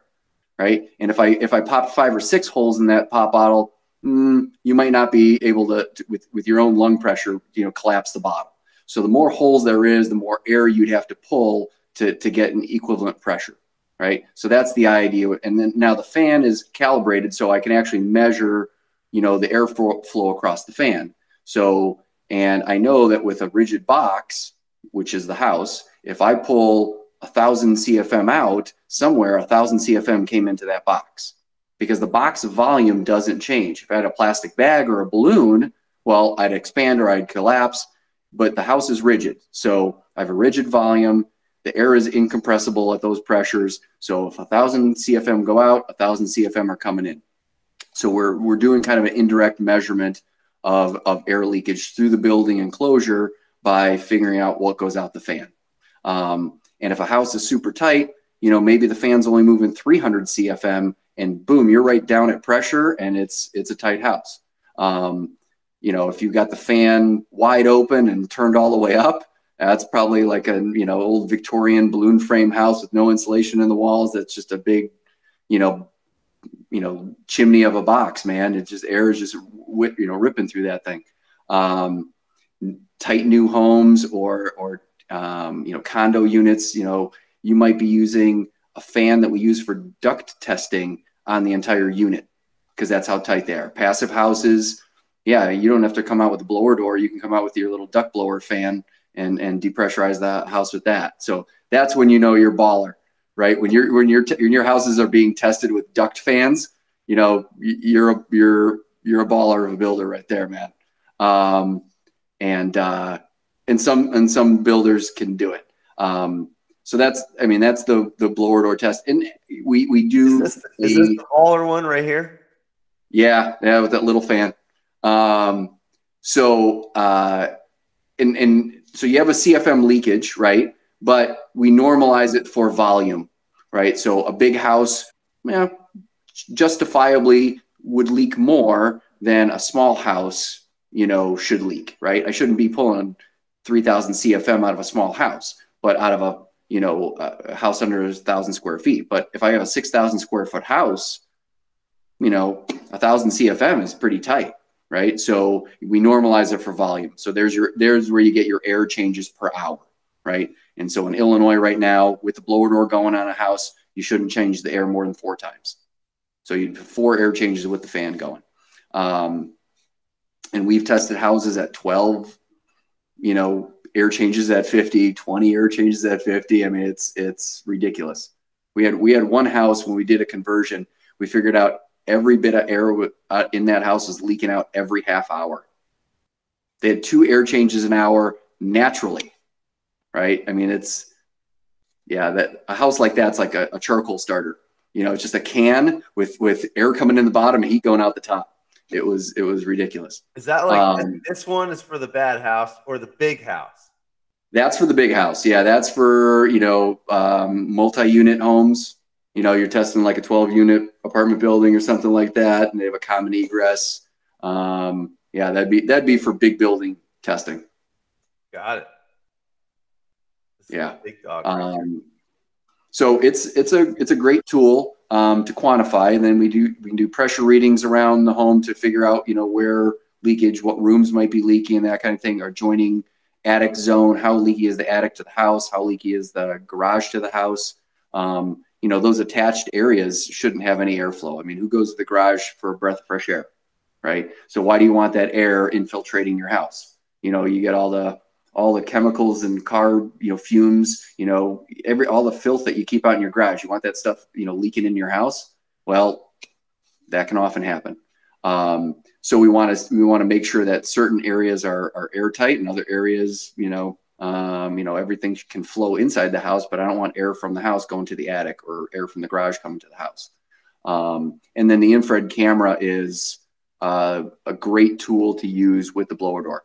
right? And if I if I popped five or six holes in that pop bottle, mm, you might not be able to, to, with with your own lung pressure, you know, collapse the bottle. So the more holes there is, the more air you'd have to pull to to get an equivalent pressure, right? So that's the idea. And then now the fan is calibrated so I can actually measure, you know, the air flow across the fan. So and I know that with a rigid box, which is the house, if I pull a thousand CFM out somewhere, a thousand CFM came into that box because the box volume doesn't change. If I had a plastic bag or a balloon, well, I'd expand or I'd collapse, but the house is rigid. So I have a rigid volume. The air is incompressible at those pressures. So if a thousand CFM go out, a thousand CFM are coming in. So we're, we're doing kind of an indirect measurement of, of air leakage through the building enclosure by figuring out what goes out the fan. Um, and if a house is super tight, you know, maybe the fan's only moving 300 CFM and boom, you're right down at pressure and it's, it's a tight house. Um, you know, if you've got the fan wide open and turned all the way up, that's probably like a, you know, old Victorian balloon frame house with no insulation in the walls. That's just a big, you know, you know, chimney of a box, man. It's just air is just, you know, ripping through that thing. Um, tight new homes or, or um, you know, condo units, you know, you might be using a fan that we use for duct testing on the entire unit because that's how tight they are. Passive houses, yeah, you don't have to come out with a blower door. You can come out with your little duct blower fan and and depressurize the house with that. So that's when you know you're baller, right? When you're when your when your houses are being tested with duct fans, you know you're a, you're you're a baller of a builder right there, man. Um, and uh, and some and some builders can do it. Um, so that's I mean that's the the blower door test, and we we do. Is this, is this the baller one right here? Yeah, yeah, with that little fan. Um, so uh, and and so you have a CFM leakage, right? But we normalize it for volume, right? So a big house, yeah, justifiably would leak more than a small house, you know, should leak, right? I shouldn't be pulling 3,000 CFM out of a small house, but out of a you know a house under a thousand square feet. But if I have a 6,000 square foot house, you know, a thousand CFM is pretty tight, right? So we normalize it for volume. So there's your there's where you get your air changes per hour, right? And so in Illinois right now, with the blower door going on a house, you shouldn't change the air more than four times. So you four air changes with the fan going. Um, and we've tested houses at 12, you know, air changes at 50, 20 air changes at 50. I mean, it's it's ridiculous. We had we had one house when we did a conversion, we figured out every bit of air uh, in that house is leaking out every half hour. They had two air changes an hour naturally, right? I mean, it's yeah, that a house like that's like a, a charcoal starter. You know, it's just a can with with air coming in the bottom and heat going out the top. It was it was ridiculous. Is that like um, this one is for the bad house or the big house? That's for the big house. Yeah, that's for you know um, multi-unit homes you know, you're testing like a 12 unit apartment building or something like that, and they have a common egress. Um, yeah, that'd be that'd be for big building testing. Got it. yeah. Big dog. Um, so it's it's a it's a great tool um, to quantify, and then we do we can do pressure readings around the home to figure out you know where leakage, what rooms might be leaking, that kind of thing. Our joining attic zone, how leaky is the attic to the house, how leaky is the garage to the house. Um, you know, those attached areas shouldn't have any airflow. I mean, who goes to the garage for a breath of fresh air, right? So why do you want that air infiltrating your house? You know, you get all the all the chemicals and car, you know, fumes, you know, every all the filth that you keep out in your garage. You want that stuff, you know, leaking in your house. Well, that can often happen. Um, so we want to we want to make sure that certain areas are are airtight and other areas, you know, um, you know, everything can flow inside the house, but I don't want air from the house going to the attic or air from the garage coming to the house. Um, and then the infrared camera is uh, a great tool to use with the blower door.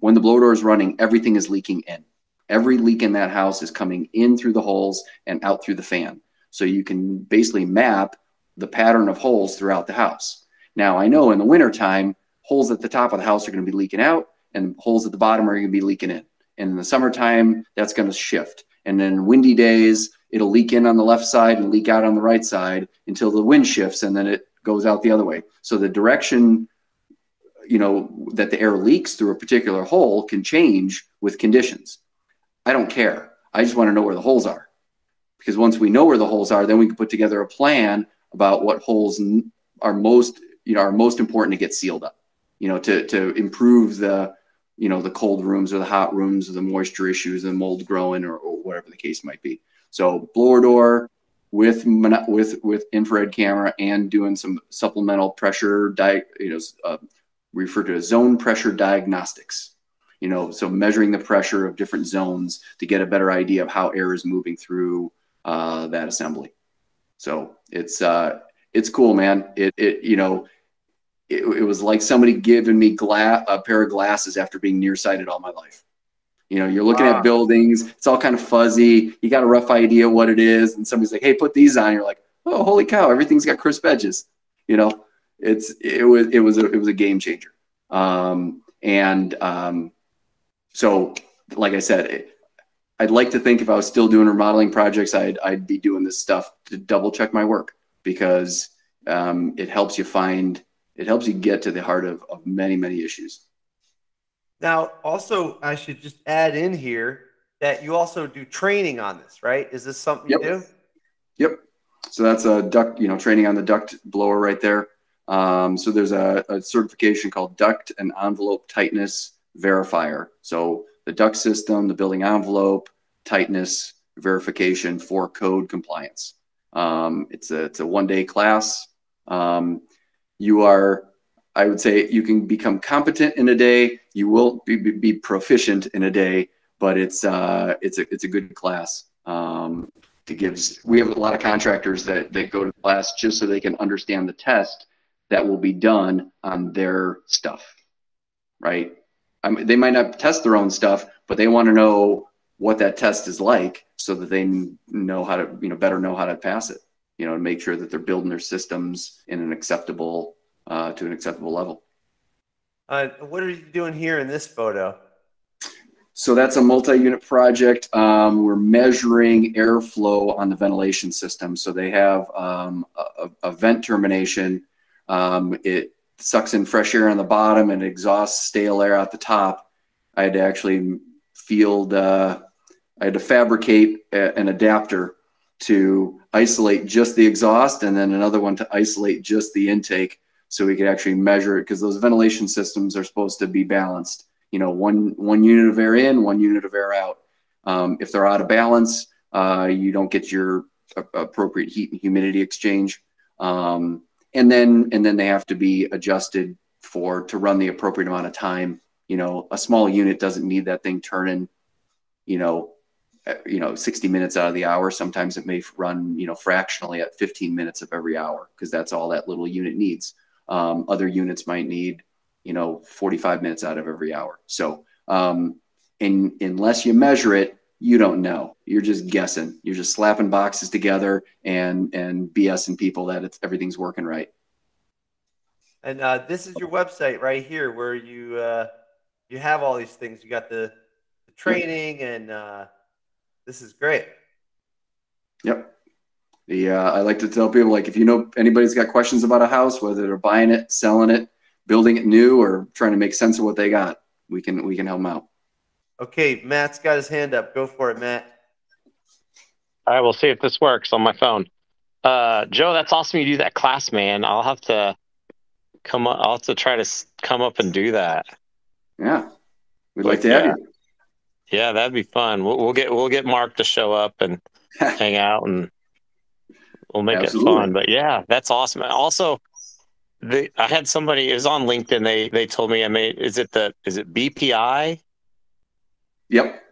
When the blower door is running, everything is leaking in. Every leak in that house is coming in through the holes and out through the fan. So you can basically map the pattern of holes throughout the house. Now, I know in the wintertime, holes at the top of the house are going to be leaking out and holes at the bottom are going to be leaking in. And in the summertime, that's going to shift. And then windy days, it'll leak in on the left side and leak out on the right side until the wind shifts and then it goes out the other way. So the direction, you know, that the air leaks through a particular hole can change with conditions. I don't care. I just want to know where the holes are. Because once we know where the holes are, then we can put together a plan about what holes are most, you know, are most important to get sealed up, you know, to, to improve the, you know the cold rooms or the hot rooms or the moisture issues the mold growing or, or whatever the case might be. So blower door with with with infrared camera and doing some supplemental pressure di- you know uh, referred to as zone pressure diagnostics. You know so measuring the pressure of different zones to get a better idea of how air is moving through uh, that assembly. So it's uh, it's cool man. It, it you know it, it was like somebody giving me glass, a pair of glasses after being nearsighted all my life. You know, you're looking wow. at buildings, it's all kind of fuzzy. You got a rough idea what it is, and somebody's like, "Hey, put these on." You're like, "Oh, holy cow! Everything's got crisp edges." You know, it's it was it was a it was a game changer. Um, and um, so, like I said, it, I'd like to think if I was still doing remodeling projects, I'd I'd be doing this stuff to double check my work because um, it helps you find it helps you get to the heart of, of many, many issues. Now, also, I should just add in here that you also do training on this, right? Is this something yep. you do? Yep. So that's a duct, you know, training on the duct blower right there. Um, so there's a, a, certification called duct and envelope tightness verifier. So the duct system, the building envelope, tightness verification for code compliance. Um, it's a it's a one day class. Um, you are, I would say, you can become competent in a day. You will be, be proficient in a day, but it's uh, it's a it's a good class. Um, it gives we have a lot of contractors that that go to class just so they can understand the test that will be done on their stuff, right? I mean, they might not test their own stuff, but they want to know what that test is like so that they know how to, you know, better know how to pass it, you know, and make sure that they're building their systems in an acceptable, uh, to an acceptable level. Uh, what are you doing here in this photo? So that's a multi-unit project. Um, we're measuring airflow on the ventilation system. So they have um, a, a, vent termination. Um, it sucks in fresh air on the bottom and exhausts stale air at the top. I had to actually field, uh, I had to fabricate a, an adapter to isolate just the exhaust and then another one to isolate just the intake so we could actually measure it because those ventilation systems are supposed to be balanced. You know, one, one unit of air in, one unit of air out. Um, if they're out of balance, uh, you don't get your appropriate heat and humidity exchange. Um, and then and then they have to be adjusted for to run the appropriate amount of time you know a small unit doesn't need that thing turning you know you know 60 minutes out of the hour sometimes it may run you know fractionally at 15 minutes of every hour because that's all that little unit needs um, other units might need you know 45 minutes out of every hour so um, in, unless you measure it you don't know. You're just guessing. You're just slapping boxes together and and BSing people that it's everything's working right. And uh, this is your website right here, where you uh, you have all these things. You got the, the training, and uh, this is great. Yep. The uh, I like to tell people like if you know anybody's got questions about a house, whether they're buying it, selling it, building it new, or trying to make sense of what they got, we can we can help them out. Okay, Matt's got his hand up. Go for it, Matt. All right, we'll see if this works on my phone. Uh, Joe, that's awesome. You do that class, man. I'll have to come up. I'll have to try to come up and do that. Yeah, we'd like to have yeah. you. Yeah, that'd be fun. We'll, we'll, get we'll get Mark to show up and [laughs] hang out, and we'll make Absolutely. it fun. But yeah, that's awesome. Also, the, I had somebody is on LinkedIn. They they told me I made. Is it the is it BPI? Yep.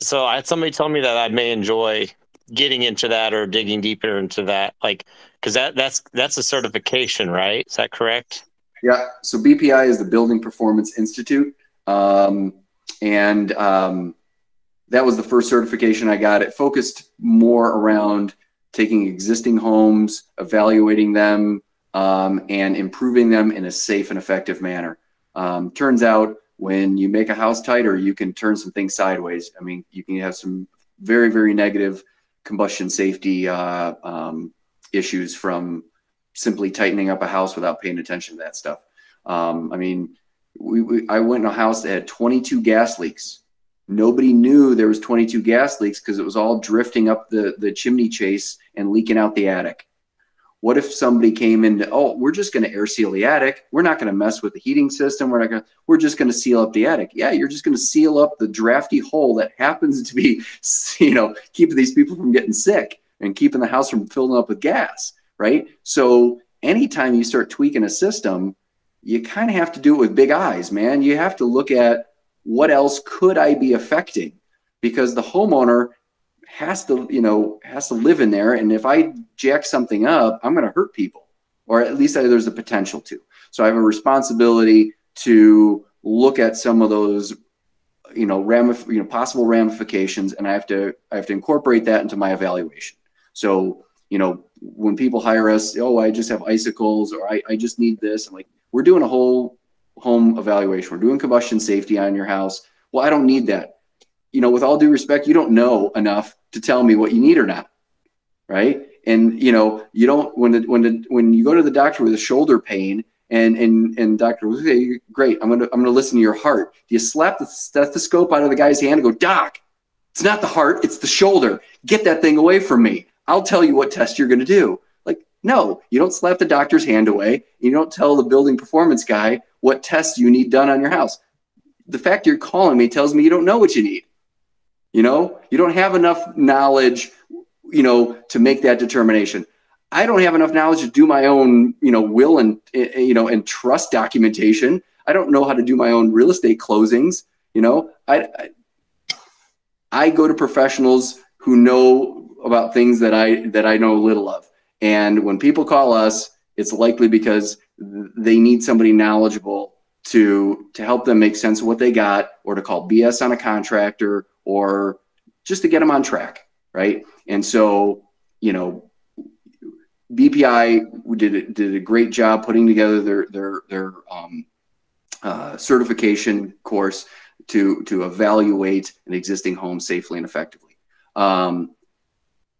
So I had somebody tell me that I may enjoy getting into that or digging deeper into that, like because that that's that's a certification, right? Is that correct? Yeah. So BPI is the Building Performance Institute, um, and um, that was the first certification I got. It focused more around taking existing homes, evaluating them, um, and improving them in a safe and effective manner. Um, turns out when you make a house tighter, you can turn some things sideways. I mean, you can have some very, very negative combustion safety uh, um, issues from simply tightening up a house without paying attention to that stuff. Um, I mean, we, we, I went in a house that had 22 gas leaks. Nobody knew there was 22 gas leaks because it was all drifting up the, the chimney chase and leaking out the attic. What if somebody came into, oh, we're just going to air seal the attic. We're not going to mess with the heating system. We're not going to, we're just going to seal up the attic. Yeah, you're just going to seal up the drafty hole that happens to be, [laughs] you know, keeping these people from getting sick and keeping the house from filling up with gas, right? So anytime you start tweaking a system, you kind of have to do it with big eyes, man. You have to look at what else could I be affecting? Because the homeowner has to, you know, has to live in there. And if I jack something up, I'm going to hurt people, or at least there's a potential to. So I have a responsibility to look at some of those, you know, ramif- you know, possible ramifications, and I have to I have to incorporate that into my evaluation. So you know, when people hire us, oh, I just have icicles, or I, I just need this. I'm like, we're doing a whole home evaluation. We're doing combustion safety on your house. Well, I don't need that. You know, with all due respect, you don't know enough to tell me what you need or not, right? And you know, you don't when the, when the, when you go to the doctor with a shoulder pain and and and doctor will say, "Great, I'm gonna I'm gonna listen to your heart." Do you slap the stethoscope out of the guy's hand and go, "Doc, it's not the heart, it's the shoulder. Get that thing away from me. I'll tell you what test you're to do. Like, no, you don't slap the doctor's hand away. You don't tell the building performance guy what tests you need done on your house. The fact you're calling me tells me you don't know what you need. You know, you don't have enough knowledge, you know, to make that determination. I don't have enough knowledge to do my own, you know, will and eh, you know and trust documentation. I don't know how to do my own real estate closings. You know, I, I, I go to professionals who know about things that I that I know little of. And when people call us, it's likely because they need somebody knowledgeable to to help them make sense of what they got, or to call BS on a contractor, or just to get them on track, right? And so, you know, BPI did did a great job putting together their their their um, uh, certification course to to evaluate an existing home safely and effectively. Um,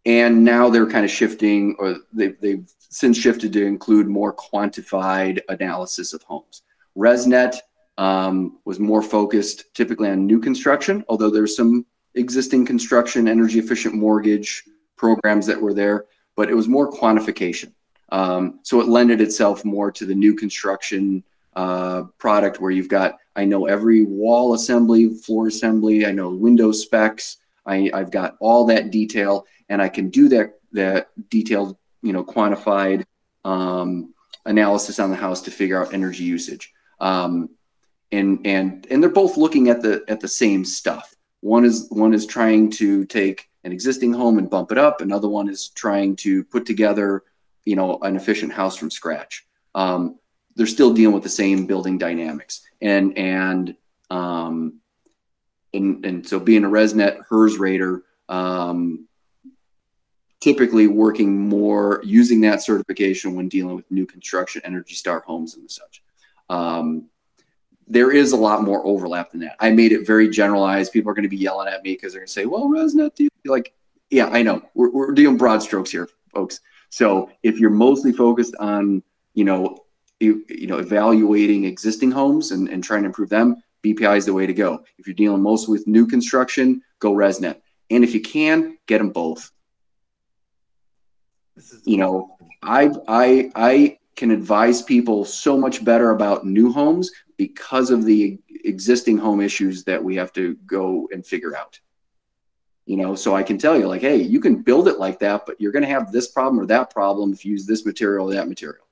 and now they're kind of shifting, or they've, they've since shifted to include more quantified analysis of homes. RESNET um, was more focused typically on new construction, although there's some existing construction energy efficient mortgage programs that were there but it was more quantification. Um, so it lended itself more to the new construction uh, product where you've got, I know every wall assembly, floor assembly, I know window specs, I, I've got all that detail, and I can do that that detailed, you know, quantified um, analysis on the house to figure out energy usage. Um, and and and they're both looking at the at the same stuff. One is one is trying to take an existing home and bump it up. Another one is trying to put together, you know, an efficient house from scratch. Um, they're still dealing with the same building dynamics, and and um, and and so being a RESNET HERS rater, um, typically working more using that certification when dealing with new construction, Energy Star homes and such. Um, there is a lot more overlap than that. I made it very generalized. People are going to be yelling at me because they're going to say, "Well, RESNET, do you like, yeah, I know. We're, we're doing broad strokes here, folks. So if you're mostly focused on, you know, you, you know, evaluating existing homes and, and trying to improve them, BPI is the way to go. If you're dealing mostly with new construction, go RESNET. And if you can, get them both. You know, I I I can advise people so much better about new homes because of the existing home issues that we have to go and figure out. You know, so I can tell you, like, hey, you can build it like that, but you're going to have this problem or that problem if you use this material or that material.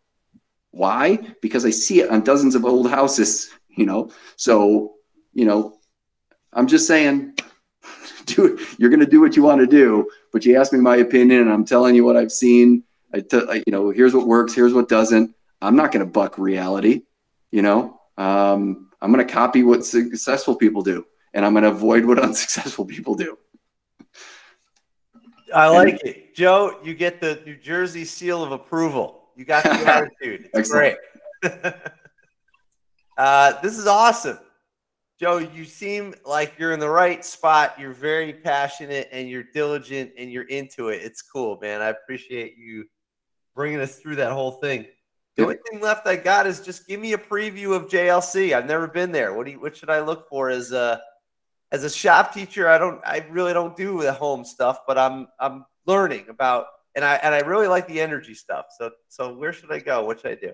Why? Because I see it on dozens of old houses, [laughs] you know. So, you know, I'm just saying, [laughs] do you're going to do what you want to do, but you asked me my opinion, and I'm telling you what I've seen. I, t- you know, here's what works, here's what doesn't. I'm not going to buck reality, you know. Um, I'm going to copy what successful people do, and I'm going to avoid what [laughs] unsuccessful people do. I like and, it, Joe. You get the New Jersey seal of approval. You got the [laughs] attitude. It's great. [laughs] uh, this is awesome. Joe, you seem like you're in the right spot. You're very passionate and you're diligent and you're into it. It's cool, man. I appreciate you bringing us through that whole thing. The only thing left I got is just give me a preview of JLC. I've never been there. What do you, what should I look for as a as a shop teacher? I don't I really don't do the home stuff, but I'm I'm learning about and I and I really like the energy stuff. So so where should I go? What should I do?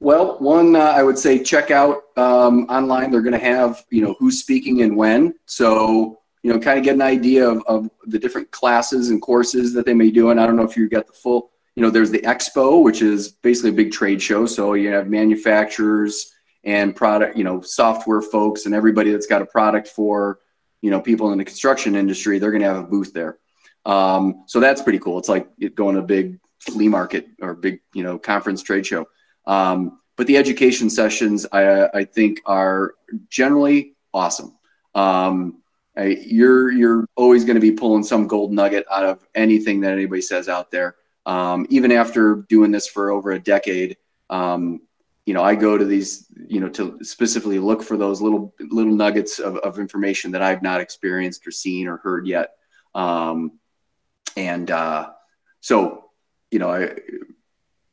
Well, one uh, I would say check out um, online. They're going to have you know who's speaking and when. So you know kind of get an idea of, of the different classes and courses that they may do. And I don't know if you get the full you know, there's the expo, which is basically a big trade show. So you have manufacturers and product, you know, software folks and everybody that's got a product for, you know, people in the construction industry, they're going to have a booth there. Um, so that's pretty cool. It's like going to a big flea market or big, you know, conference trade show. Um, but the education sessions, I, I think, are generally awesome. Um, I, you're you're always going to be pulling some gold nugget out of anything that anybody says out there um, even after doing this for over a decade, um, you know, I go to these, you know, to specifically look for those little little nuggets of, of information that I've not experienced or seen or heard yet. Um, and uh, so, you know, I,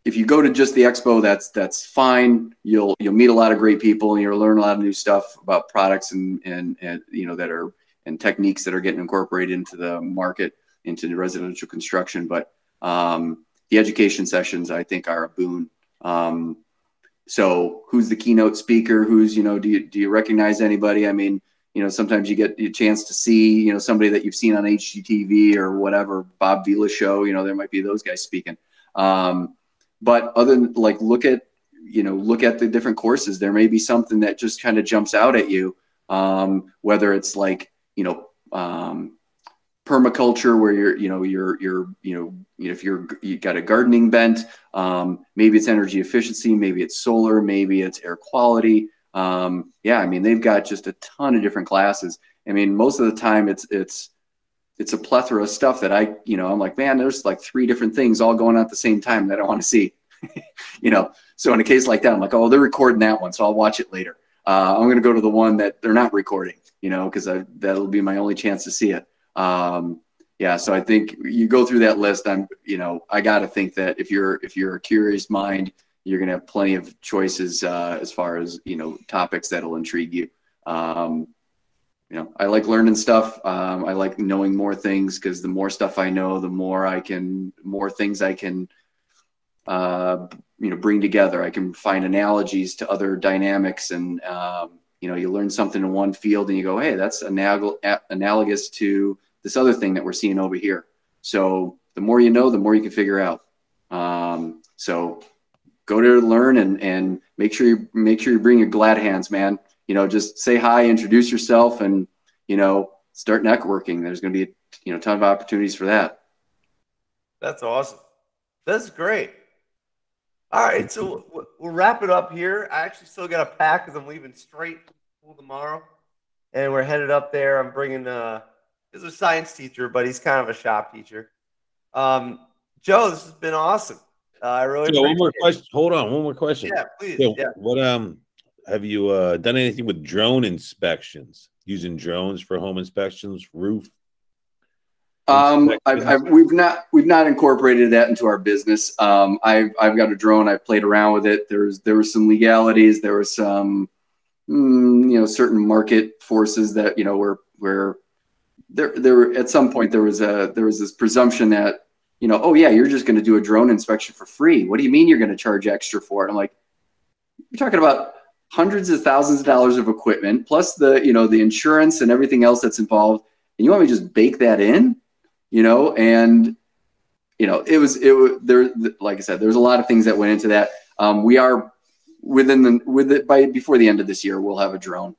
if you go to just the expo, that's that's fine. You'll you'll meet a lot of great people and you'll learn a lot of new stuff about products and and and you know that are and techniques that are getting incorporated into the market into the residential construction. But um, the education sessions, I think, are a boon. Um, so, who's the keynote speaker? Who's you know, do you do you recognize anybody? I mean, you know, sometimes you get a chance to see you know somebody that you've seen on HGTV or whatever, Bob Vila show. You know, there might be those guys speaking. Um, but other than like, look at you know, look at the different courses. There may be something that just kind of jumps out at you. Um, whether it's like you know um, permaculture where you're you know you're you're you know if you're you got a gardening bent um, maybe it's energy efficiency maybe it's solar maybe it's air quality um, yeah i mean they've got just a ton of different classes i mean most of the time it's it's it's a plethora of stuff that i you know i'm like man there's like three different things all going on at the same time that i want to see [laughs] you know so in a case like that i'm like oh they're recording that one so i'll watch it later uh, i'm going to go to the one that they're not recording you know because that'll be my only chance to see it um, yeah, so I think you go through that list. I'm, you know, I got to think that if you're if you're a curious mind, you're going to have plenty of choices uh, as far as you know topics that'll intrigue you. Um, you know, I like learning stuff. Um, I like knowing more things because the more stuff I know, the more I can, more things I can, uh, you know, bring together. I can find analogies to other dynamics, and um, you know, you learn something in one field, and you go, hey, that's analog- analogous to this other thing that we're seeing over here. So the more you know, the more you can figure out. Um, so go to learn and and make sure you make sure you bring your glad hands, man. You know, just say hi, introduce yourself, and you know, start networking. There's going to be you know a ton of opportunities for that. That's awesome. That's great. All right, so we'll wrap it up here. I actually still got a pack because I'm leaving straight school tomorrow, and we're headed up there. I'm bringing uh is a science teacher, but he's kind of a shop teacher. Um, Joe, this has been awesome. Uh, I really. Joe, one more question. Hold on, one more question. Yeah, please. Yeah, yeah. What um, have you uh, done anything with drone inspections? Using drones for home inspections, roof. Um, I've, I've, we've not we've not incorporated that into our business. Um, I've I've got a drone. I've played around with it. There's there were some legalities. There were some, mm, you know, certain market forces that you know were were there there at some point there was a there was this presumption that you know oh yeah you're just going to do a drone inspection for free what do you mean you're going to charge extra for it i'm like you're talking about hundreds of thousands of dollars of equipment plus the you know the insurance and everything else that's involved and you want me to just bake that in you know and you know it was it was there like i said there's a lot of things that went into that um, we are within the with it by before the end of this year we'll have a drone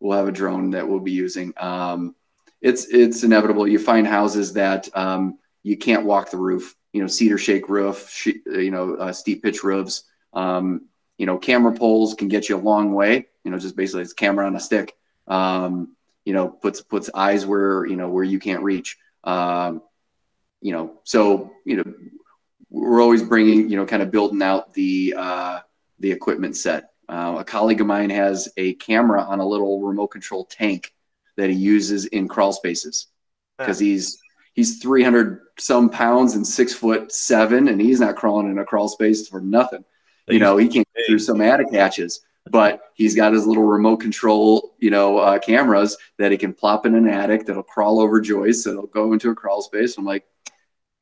we'll have a drone that we'll be using um, it's it's inevitable. You find houses that um, you can't walk the roof. You know, cedar shake roof. You know, uh, steep pitch roofs. Um, you know, camera poles can get you a long way. You know, just basically it's camera on a stick. Um, you know, puts puts eyes where you know where you can't reach. Um, you know, so you know, we're always bringing you know, kind of building out the uh, the equipment set. Uh, a colleague of mine has a camera on a little remote control tank that he uses in crawl spaces because he's he's 300 some pounds and six foot seven and he's not crawling in a crawl space for nothing you know he can not through some attic hatches but he's got his little remote control you know uh, cameras that he can plop in an attic that'll crawl over joists that'll go into a crawl space. I'm like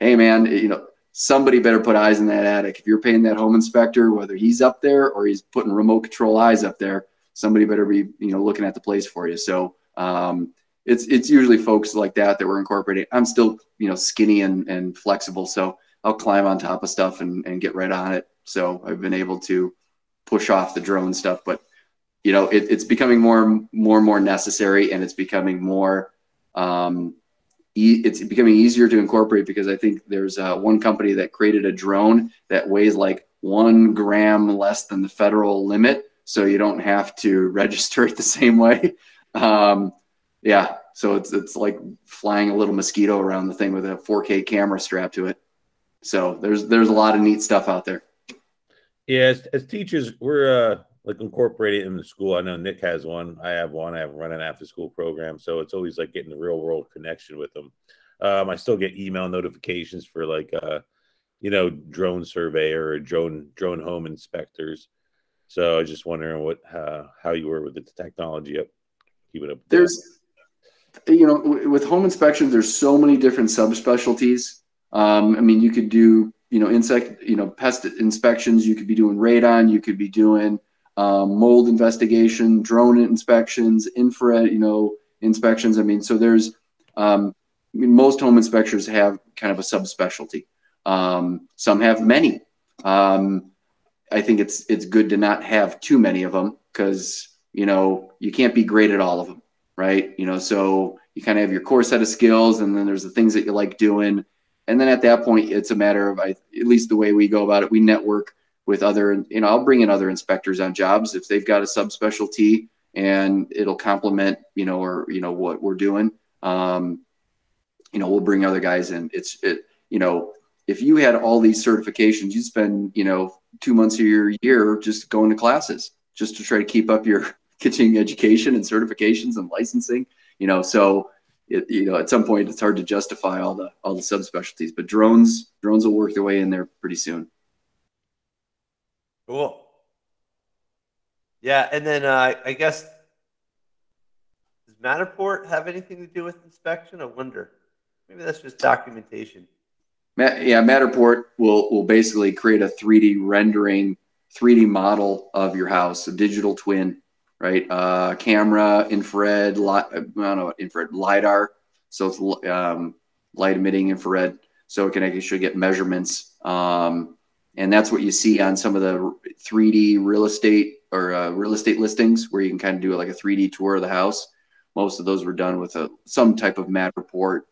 hey man you know somebody better put eyes in that attic. If you're paying that home inspector whether he's up there or he's putting remote control eyes up there somebody better be you know looking at the place for you. So um, it's it's usually folks like that that we're incorporating. I'm still you know skinny and, and flexible, so I'll climb on top of stuff and, and get right on it. So I've been able to push off the drone stuff, but you know it, it's becoming more more and more necessary, and it's becoming more um, e- it's becoming easier to incorporate because I think there's uh, one company that created a drone that weighs like one gram less than the federal limit, so you don't have to [laughs] register it the same way. Um, yeah, so it's it's like flying a little mosquito around the thing with a 4K camera strapped to it. So there's there's a lot of neat stuff out there. Yeah, as, as teachers, we're uh, like incorporated in the school. I know Nick has one. I have one. I have run an after school program, so it's always like getting the real world connection with them. Um, I still get email notifications for like uh, you know, drone surveyor or drone drone home inspectors. So I was just wondering what uh, how you were with the technology up keep it up. There's you know, with home inspections, there's so many different subspecialties. Um, I mean, you could do, you know, insect, you know, pest inspections. You could be doing radon. You could be doing um, mold investigation, drone inspections, infrared, you know, inspections. I mean, so there's, um, I mean, most home inspectors have kind of a subspecialty. Um, some have many. Um, I think it's it's good to not have too many of them because you know you can't be great at all of them, right? You know, so you kind of have your core set of skills, and then there's the things that you like doing, and then at that point, it's a matter of I, at least the way we go about it. We network with other, you know, I'll bring in other inspectors on jobs if they've got a subspecialty and it'll complement, you know, or you know what we're doing. Um, you know, we'll bring other guys in. It's it, you know, if you had all these certifications, you'd spend, you know, two months of your year just going to classes just to try to keep up your [laughs] continuing education and certifications and licensing. You know, so it, you know, at some point it's hard to justify all the all the subspecialties, but drones drones will work their way in there pretty soon. Cool. Yeah, and then uh, I guess does Matterport have anything to do with inspection? I wonder. Maybe that's just documentation. Yeah, Matterport will will basically create a 3D rendering, 3D model of your house, a digital twin, right? Uh, camera, infrared, li- I don't know, infrared lidar, so it's um, light emitting infrared, so it can actually get measurements. Um, and that's what you see on some of the 3D real estate or uh, real estate listings, where you can kind of do like a 3D tour of the house. Most of those were done with a some type of Matterport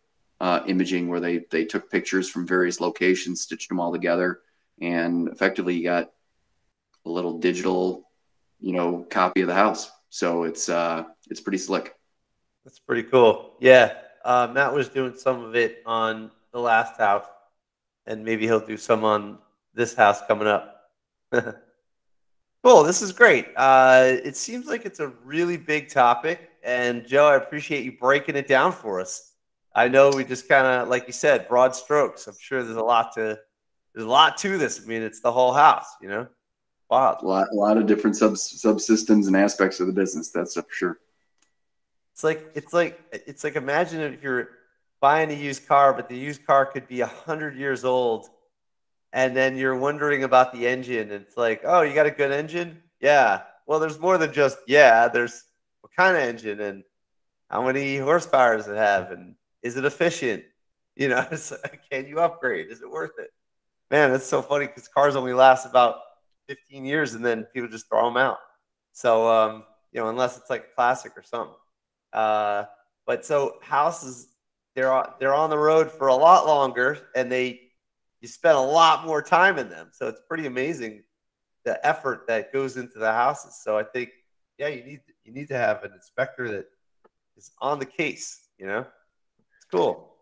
uh, imaging where they they took pictures from various locations, stitched them all together, and effectively you got a little digital, you know, copy of the house. So it's uh, it's pretty slick. That's pretty cool. Yeah, uh, Matt was doing some of it on the last house, and maybe he'll do some on this house coming up. [laughs] cool. This is great. Uh, it seems like it's a really big topic, and Joe, I appreciate you breaking it down for us. I know we just kind of, like you said, broad strokes. I'm sure there's a lot to there's a lot to this. I mean, it's the whole house, you know. Wow, a lot, a lot of different sub subsystems and aspects of the business. That's for sure. It's like it's like it's like imagine if you're buying a used car, but the used car could be a hundred years old, and then you're wondering about the engine. And it's like, oh, you got a good engine? Yeah. Well, there's more than just yeah. There's what kind of engine and how many horsepower does it have and is it efficient? [laughs] You know, can you upgrade? Is it worth it? Man, that's so funny because cars only last about 15 years and then people just throw them out. So, um, you know, unless it's like classic or something. Uh, but so houses, they're on, they're on the road for a lot longer and they, you spend a lot more time in them. So it's pretty amazing the effort that goes into the houses. So I think, yeah, you need, you need to have an inspector that is on the case, you know? It's cool.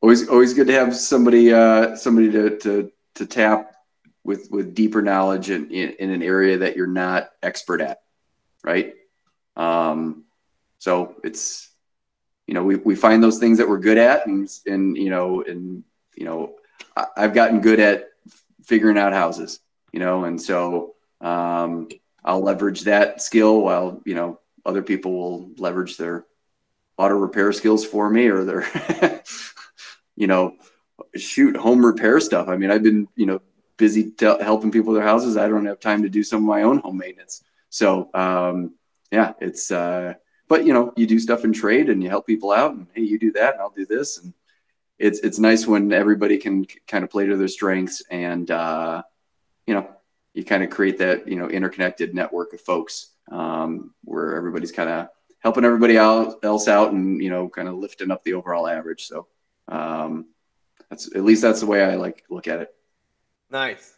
Always, always good to have somebody, uh, somebody to, to, to tap with, with deeper knowledge in, in, in an area that you're not expert at. Right. Um, so it's, you know, we, we find those things that we're good at and, and, you know, and, you know, I, I've gotten good at figuring out houses, you know, and so, um, I'll leverage that skill while, you know, other people will leverage their auto repair skills for me or they're [laughs] you know shoot home repair stuff i mean i've been you know busy helping people with their houses i don't have time to do some of my own home maintenance. So um, yeah it's uh, but you know you do stuff in trade and you help people out and hey you do that and i'll do this. And it's it's nice when everybody can kind of play to their strengths and uh, you know you kind of create that you know interconnected network of folks um, where everybody's kind of helping everybody else out and you know kind of lifting up the overall average. So um, that's at least that's the way i like look at it nice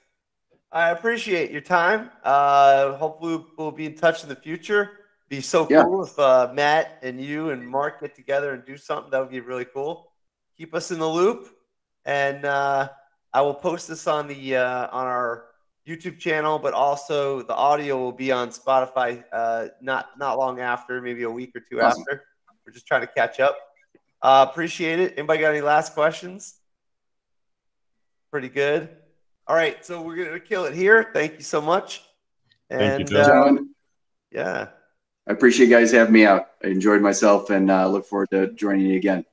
i appreciate your time uh, hopefully we'll be in touch in the future be so cool yeah. if uh, matt and you and mark get together and do something that would be really cool keep us in the loop and uh, i will post this on the uh, on our YouTube channel, but also the audio will be on Spotify uh, not not long after, maybe a week or two awesome. after. We're just trying to catch up. Uh, appreciate it. Anybody got any last questions? Pretty good. All right, so we're gonna kill it here. Thank you so much. And Thank you, uh, yeah, I appreciate you guys having me out. I enjoyed myself and uh, look forward to joining you again.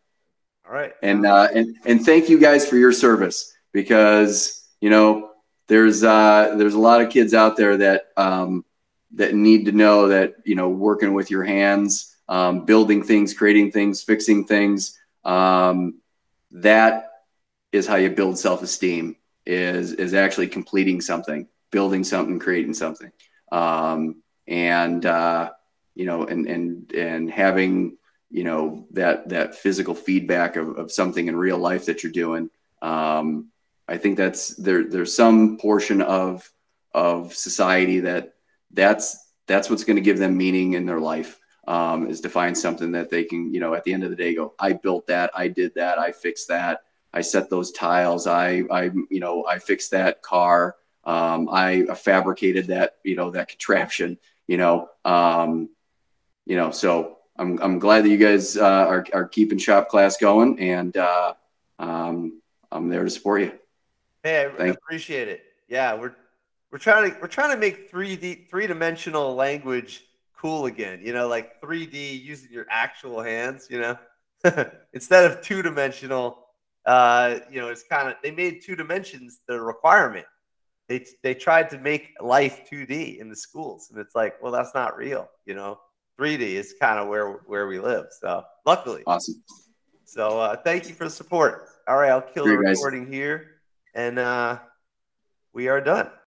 All right. And uh, and and thank you guys for your service because you know there's uh, there's a lot of kids out there that um, that need to know that you know working with your hands, um, building things, creating things, fixing things, um, that is how you build self esteem. Is is actually completing something, building something, creating something, um, and uh, you know, and and and having you know that that physical feedback of, of something in real life that you're doing um, i think that's there there's some portion of of society that that's that's what's going to give them meaning in their life um, is to find something that they can you know at the end of the day go i built that i did that i fixed that i set those tiles i i you know i fixed that car um, I, fabricated that you know that contraption you know um, you know so I'm, I'm glad that you guys uh, are, are keeping shop class going and uh, um, I'm there to support you. Hey, I appreciate it. Yeah, we're we're trying to we're trying to make 3D three dimensional language cool again. You know, like 3D using your actual hands. You know, [laughs] instead of two dimensional. Uh, you know, it's kind of they made two dimensions the requirement. They they tried to make life 2D in the schools, and it's like, well, that's not real. You know, 3D is kind of where where we live. So luckily, awesome. So uh, thank you for the support. All right, I'll kill the recording guys. here, and uh, we are done.